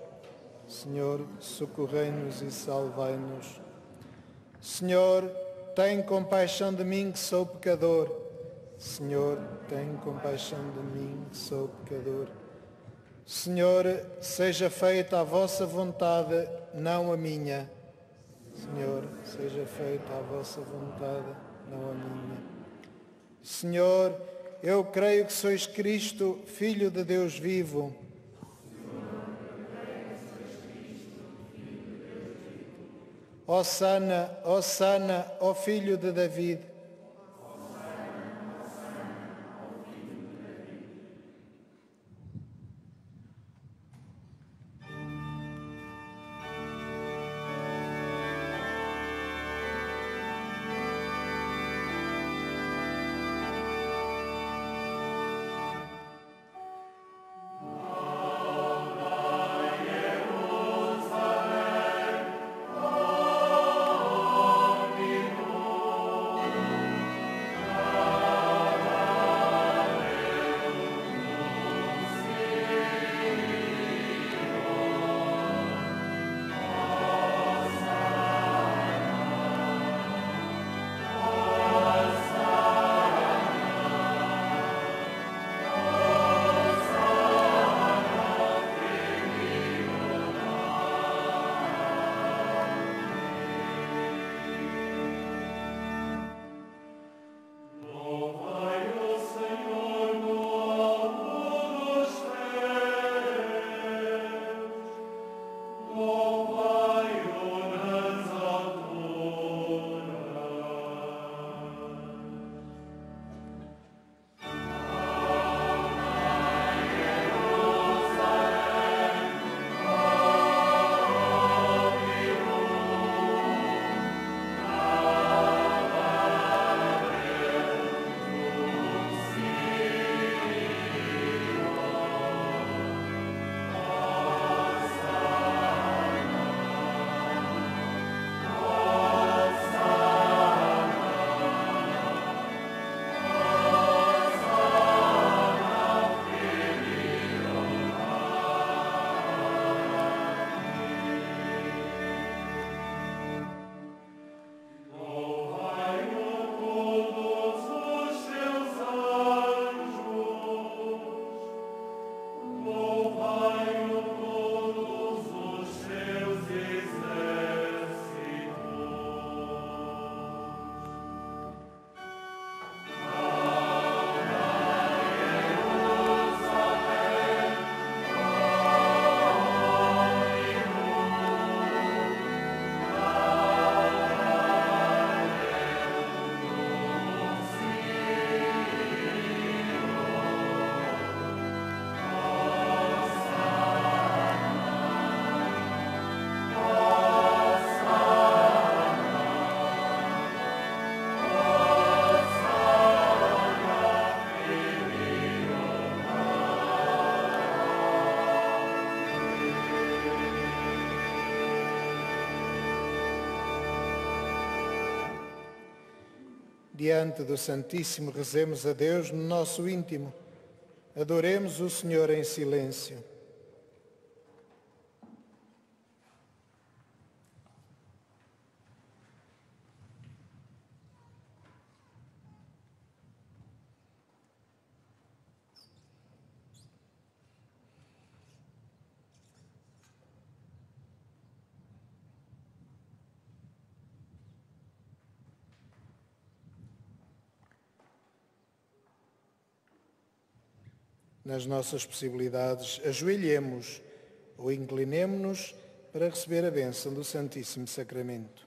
Senhor, socorrei-nos e salvai-nos. Senhor, tem compaixão de mim que sou pecador. Senhor, tem compaixão de mim que sou pecador. Senhor, seja feita a vossa vontade, não a minha. Senhor, seja feita a vossa vontade, não a minha. Senhor, eu creio que sois Cristo, Filho de Deus vivo. Ó sana, ó sana, ó Filho de David. Diante do Santíssimo, rezemos a Deus no nosso íntimo. Adoremos o Senhor em silêncio. Nas nossas possibilidades, ajoelhemos ou inclinemos-nos para receber a bênção do Santíssimo Sacramento.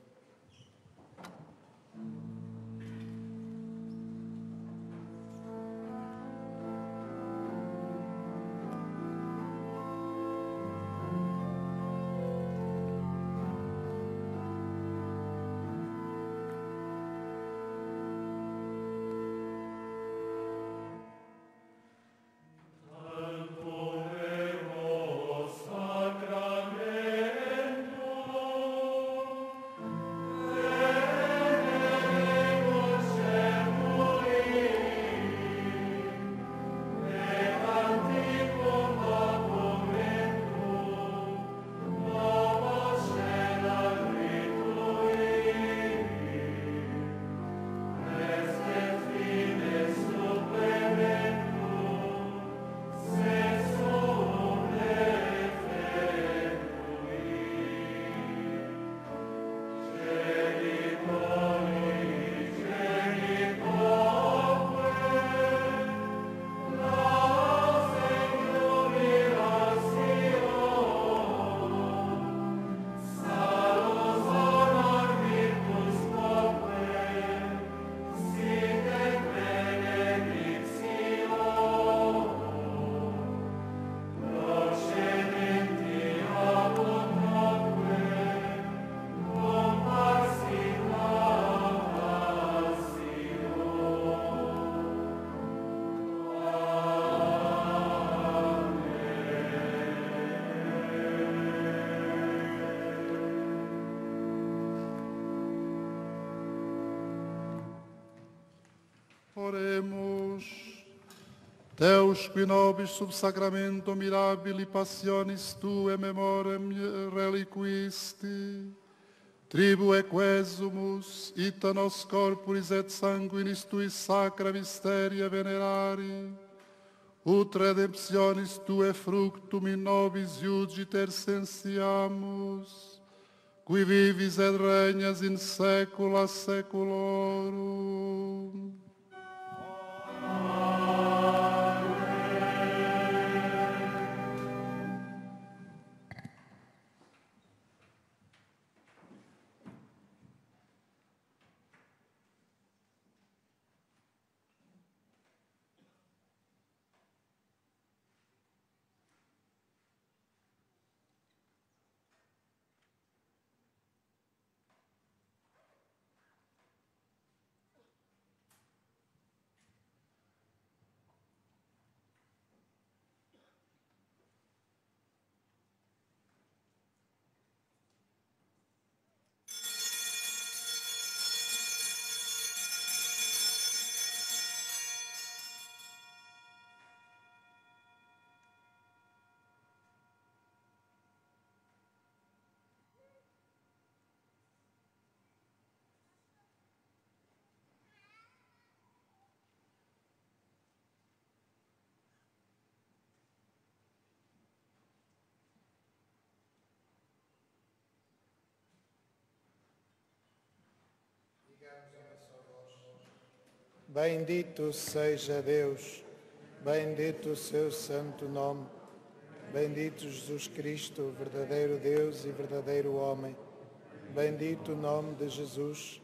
Deus qui nobis sub sacramento mirabili passionis tue memorem reliquisti, tribue quesumus, ita nos corporis et sanguinis tui sacra mysteria venerari, ut redemptionis tue fructum in nobis iugiter sensiamus, qui vivis et regnas in saecula saeculorum. Bendito seja Deus, bendito o seu santo nome, bendito Jesus Cristo, verdadeiro Deus e verdadeiro homem, bendito o nome de Jesus,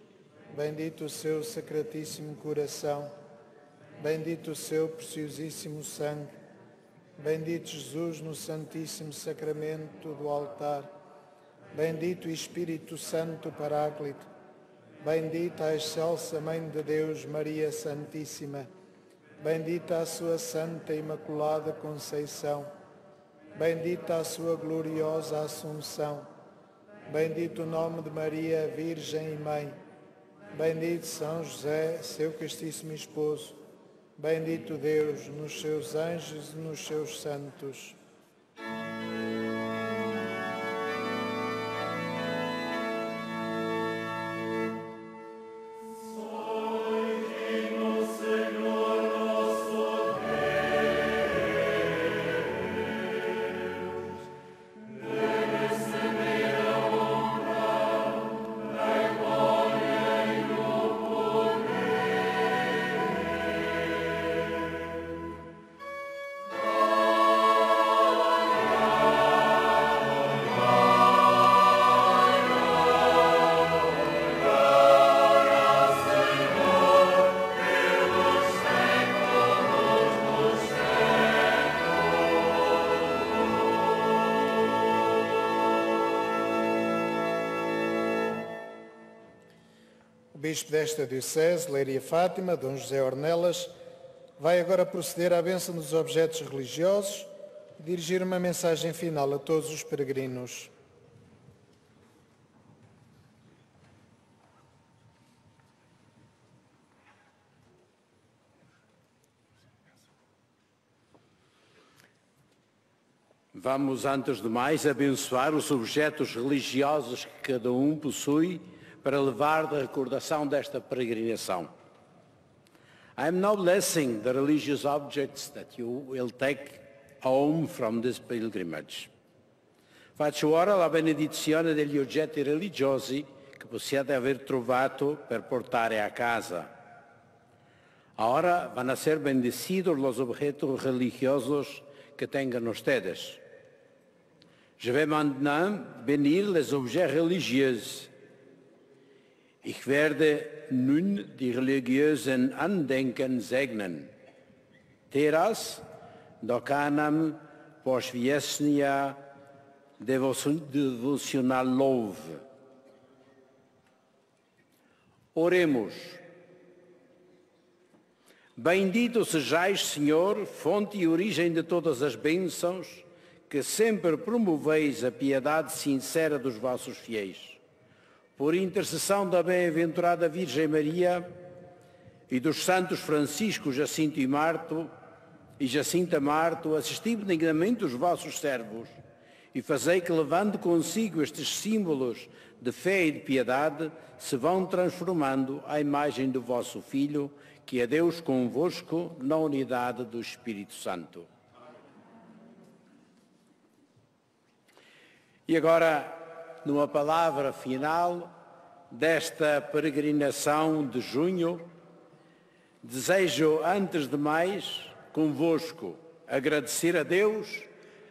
bendito o seu sacratíssimo coração, bendito o seu preciosíssimo sangue, bendito Jesus no santíssimo sacramento do altar, bendito Espírito Santo Paráclito, Bendita a excelsa Mãe de Deus, Maria Santíssima. Bendita a sua Santa Imaculada Conceição. Bendita a sua gloriosa Assunção. Bendito o nome de Maria, Virgem e Mãe. Bendito São José, seu castíssimo esposo. Bendito Deus nos seus anjos e nos seus santos. Bispo desta Diocese, Leiria Fátima, Dom José Ornelas, vai agora proceder à benção dos objetos religiosos e dirigir uma mensagem final a todos os peregrinos. Vamos, antes de mais, abençoar os objetos religiosos que cada um possui para levar da recordação desta peregrinação. I am now blessing the religious objects that you will take home from this pilgrimage. Faccio ora la benedizione degli oggetti religiosi che possiate aver trovato per portare a casa. Ahora van a ser bendecidos los objetos religiosos que tengan ustedes. Je vais maintenant bénir les objets religieux Ich werde nun die religiösen Andenken segnen. Teraz dokanam poświęcenia devocionalov. Oremos. Bendito sejais, Senhor, fonte e origem de todas as bênçãos, que sempre promoveis a piedade sincera dos vossos fiéis por intercessão da bem-aventurada Virgem Maria e dos santos Francisco, Jacinto e Marto e Jacinta Marto, assisti benignamente os vossos servos e fazei que, levando consigo estes símbolos de fé e de piedade, se vão transformando à imagem do vosso Filho, que é Deus convosco na unidade do Espírito Santo. E agora, numa palavra final desta peregrinação de junho, desejo, antes de mais, convosco, agradecer a Deus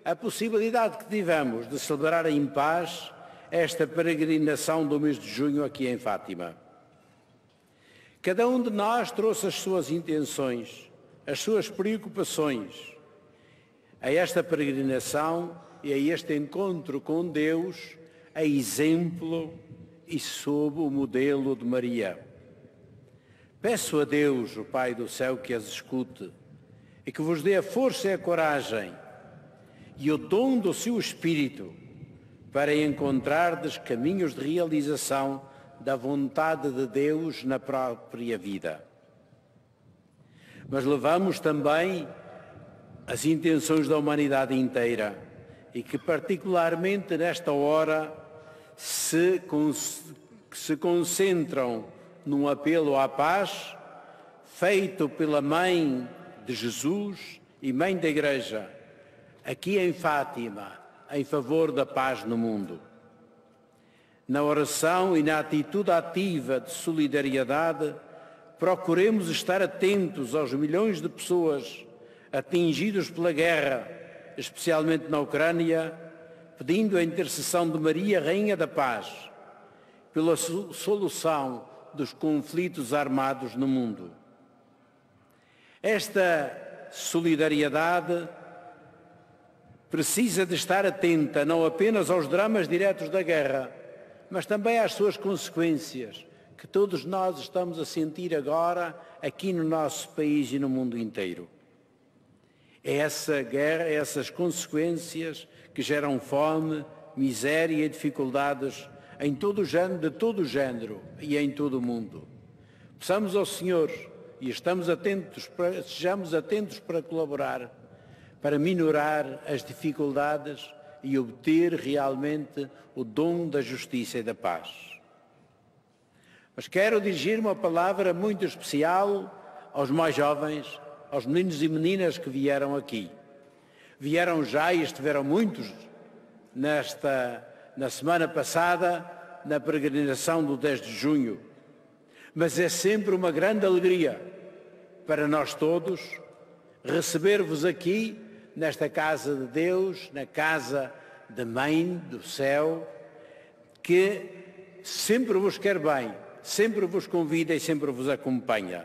a possibilidade que tivemos de celebrar em paz esta peregrinação do mês de junho aqui em Fátima. Cada um de nós trouxe as suas intenções, as suas preocupações a esta peregrinação e a este encontro com Deus, a exemplo e sob o modelo de Maria. Peço a Deus, o Pai do céu, que as escute e que vos dê a força e a coragem e o dom do seu Espírito para encontrardes caminhos de realização da vontade de Deus na própria vida. Mas levamos também as intenções da humanidade inteira e que particularmente nesta hora se, se concentram num apelo à paz feito pela Mãe de Jesus e Mãe da Igreja, aqui em Fátima, em favor da paz no mundo. Na oração e na atitude ativa de solidariedade, procuremos estar atentos aos milhões de pessoas atingidos pela guerra, especialmente na Ucrânia, pedindo a intercessão de Maria, Rainha da Paz, pela solução dos conflitos armados no mundo. Esta solidariedade precisa de estar atenta não apenas aos dramas diretos da guerra, mas também às suas consequências, que todos nós estamos a sentir agora aqui no nosso país e no mundo inteiro. É essa guerra, essas consequências que geram fome, miséria e dificuldades em todo o género, de todo o género e em todo o mundo. Peçamos ao Senhor e estamos atentos para, sejamos atentos para colaborar, para minorar as dificuldades e obter realmente o dom da justiça e da paz. Mas quero dirigir uma palavra muito especial aos mais jovens, aos meninos e meninas que vieram aqui. Vieram já e estiveram muitos nesta, na semana passada, na peregrinação do 10 de junho. Mas é sempre uma grande alegria para nós todos receber-vos aqui nesta casa de Deus, na casa da Mãe do céu, que sempre vos quer bem, sempre vos convida e sempre vos acompanha.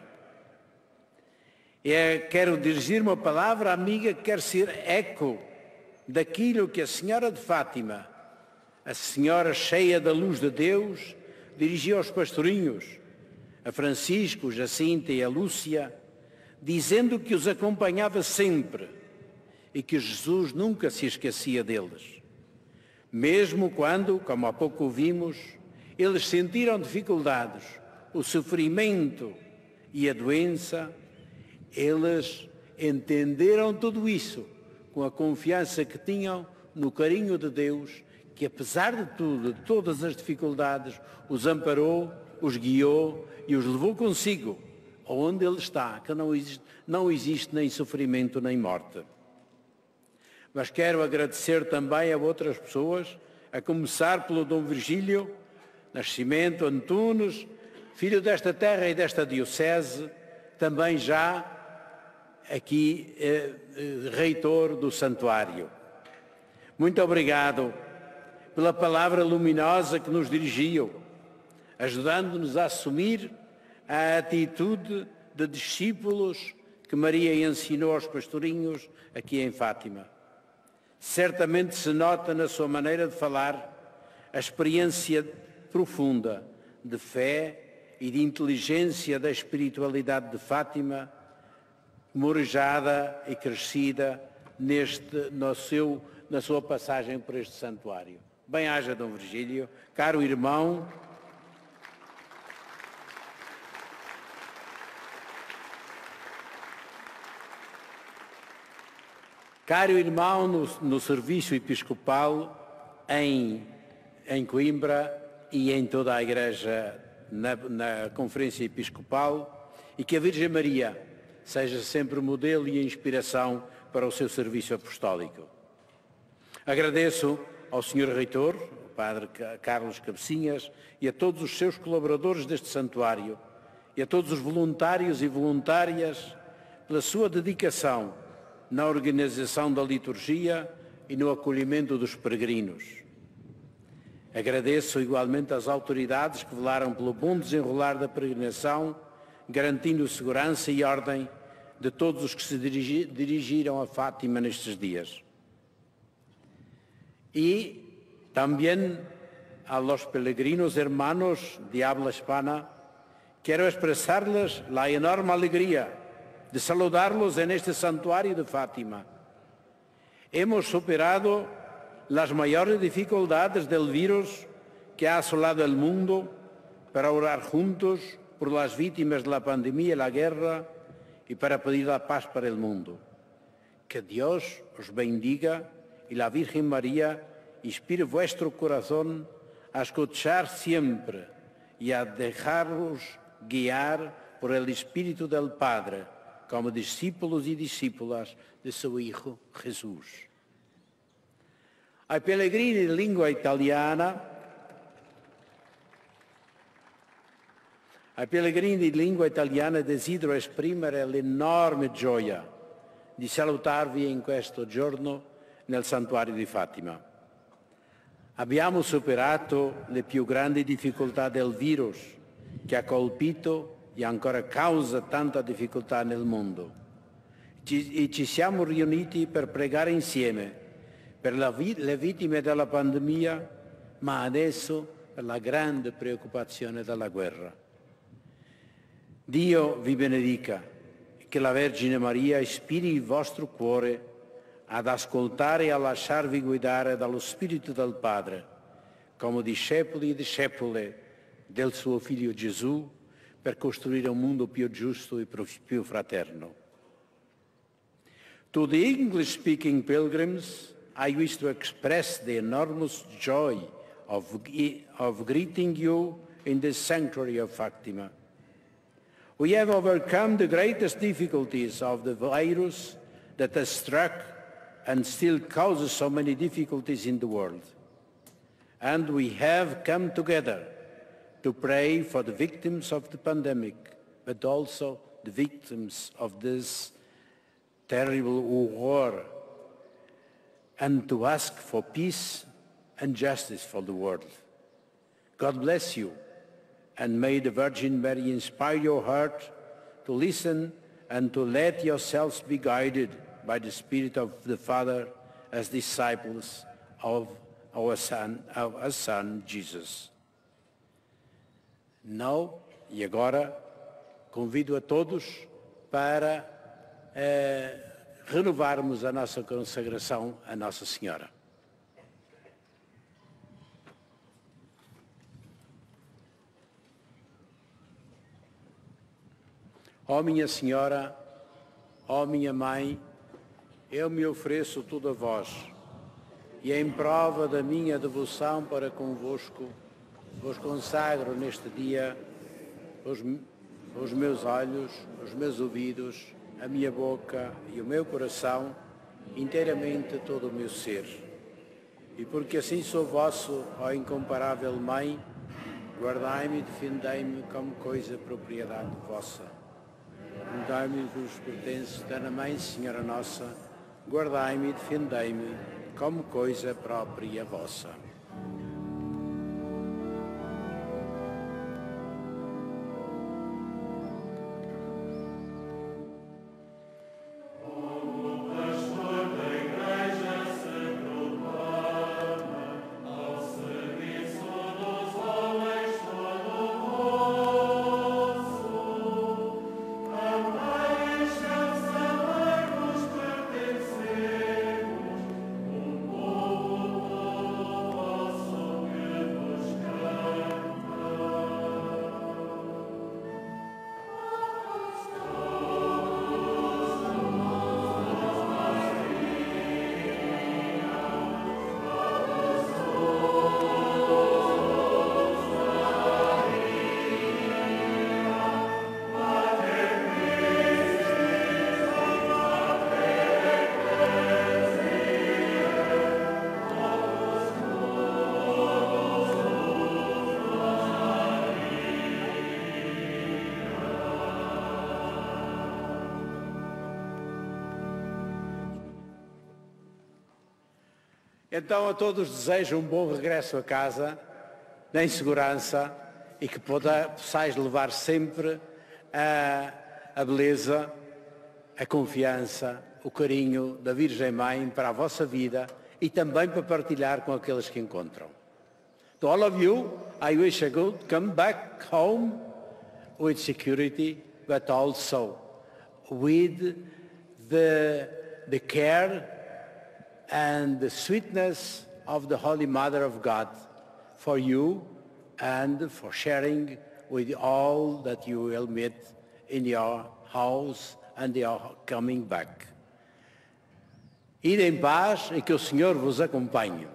É, quero dirigir uma palavra amiga que quer ser eco daquilo que a Senhora de Fátima, a Senhora cheia da luz de Deus, dirigiu aos pastorinhos, a Francisco, Jacinta e a Lúcia, dizendo que os acompanhava sempre e que Jesus nunca se esquecia deles. Mesmo quando, como há pouco ouvimos, eles sentiram dificuldades, o sofrimento e a doença, eles entenderam tudo isso com a confiança que tinham no carinho de Deus, que apesar de tudo, de todas as dificuldades, os amparou, os guiou e os levou consigo, onde Ele está, que não existe, não existe nem sofrimento nem morte. Mas quero agradecer também a outras pessoas, a começar pelo Dom Virgílio Nascimento Antunes, filho desta terra e desta diocese, também já aqui eh, eh, reitor do santuário. Muito obrigado pela palavra luminosa que nos dirigiu, ajudando-nos a assumir a atitude de discípulos que Maria ensinou aos pastorinhos aqui em Fátima. Certamente se nota na sua maneira de falar a experiência profunda de fé e de inteligência da espiritualidade de Fátima, morejada e crescida neste, no seu, na sua passagem por este santuário. Bem-haja, Dom Virgílio, caro irmão. Caro irmão no, no serviço episcopal em, em Coimbra e em toda a Igreja na, na Conferência Episcopal, e que a Virgem Maria, seja sempre modelo e inspiração para o seu serviço apostólico. Agradeço ao Sr. Reitor, o Padre Carlos Cabecinhas, e a todos os seus colaboradores deste santuário, e a todos os voluntários e voluntárias pela sua dedicação na organização da liturgia e no acolhimento dos peregrinos. Agradeço igualmente às autoridades que velaram pelo bom desenrolar da peregrinação, garantindo segurança e ordem de todos os que se dirigi, dirigiram a Fátima nestes dias. Y también a los peregrinos hermanos de habla hispana, quiero expresarles la enorme alegría de saludarlos en este santuario de Fátima. Hemos superado las mayores dificultades del virus que ha asolado el mundo para orar juntos por las víctimas de la pandemia y la guerra y para pedir la paz para el mundo. Que Dios os bendiga y la Virgen María inspire vuestro corazón a escuchar siempre y a dejaros guiar por el Espíritu del Padre como discípulos y discípulas de su Hijo Jesús. Ai pellegrini lingua italiana, ai pellegrini di lingua italiana desidero esprimere l'enorme gioia di salutarvi in questo giorno nel santuario di Fatima. Abbiamo superato le più grandi difficoltà del virus che ha colpito e ancora causa tanta difficoltà nel mondo. Ci, e ci siamo riuniti per pregare insieme per la, le vittime della pandemia, ma adesso per la grande preoccupazione della guerra. Dio vi benedica, che la Vergine Maria ispiri il vostro cuore ad ascoltare e a lasciarvi guidare dallo Spirito del Padre, come discepoli e discepole del suo Figlio Gesù, per costruire un mondo più giusto e più fraterno. To the English-speaking pilgrims, I wish to express the enormous joy of, of greeting you in this sanctuary of Fatima. We have overcome the greatest difficulties of the virus that has struck and still causes so many difficulties in the world. And we have come together to pray for the victims of the pandemic, but also the victims of this terrible war, and to ask for peace and justice for the world. God bless you, and may the Virgin Mary inspire your heart to listen and to let yourselves be guided by the Spirit of the Father as disciples of our Son, of our Son Jesus. Now, e agora, convido a todos para eh, renovarmos a nossa consagração a Nossa Senhora. Ó oh, minha Senhora, ó oh, minha Mãe, eu me ofereço tudo a vós, e em prova da minha devoção para convosco, vos consagro neste dia os, os meus olhos, os meus ouvidos, a minha boca e o meu coração, inteiramente todo o meu ser. E porque assim sou vosso, ó incomparável Mãe, guardai-me e defendei-me como coisa propriedade vossa. Dai-me o vos pertence, Dana Mãe, Senhora Nossa, guardai-me e defendei-me como coisa própria vossa. Então a todos desejo um bom regresso a casa, em segurança, e que possais levar sempre a, a beleza, a confiança, o carinho da Virgem Mãe para a vossa vida e também para partilhar com aqueles que encontram. To all of you, I wish a good come back home with security, but also with the, the care and the sweetness of the Holy Mother of God for you and for sharing with all that you will meet in your house and your coming back. Ide em paz e que o Senhor vos acompanhe.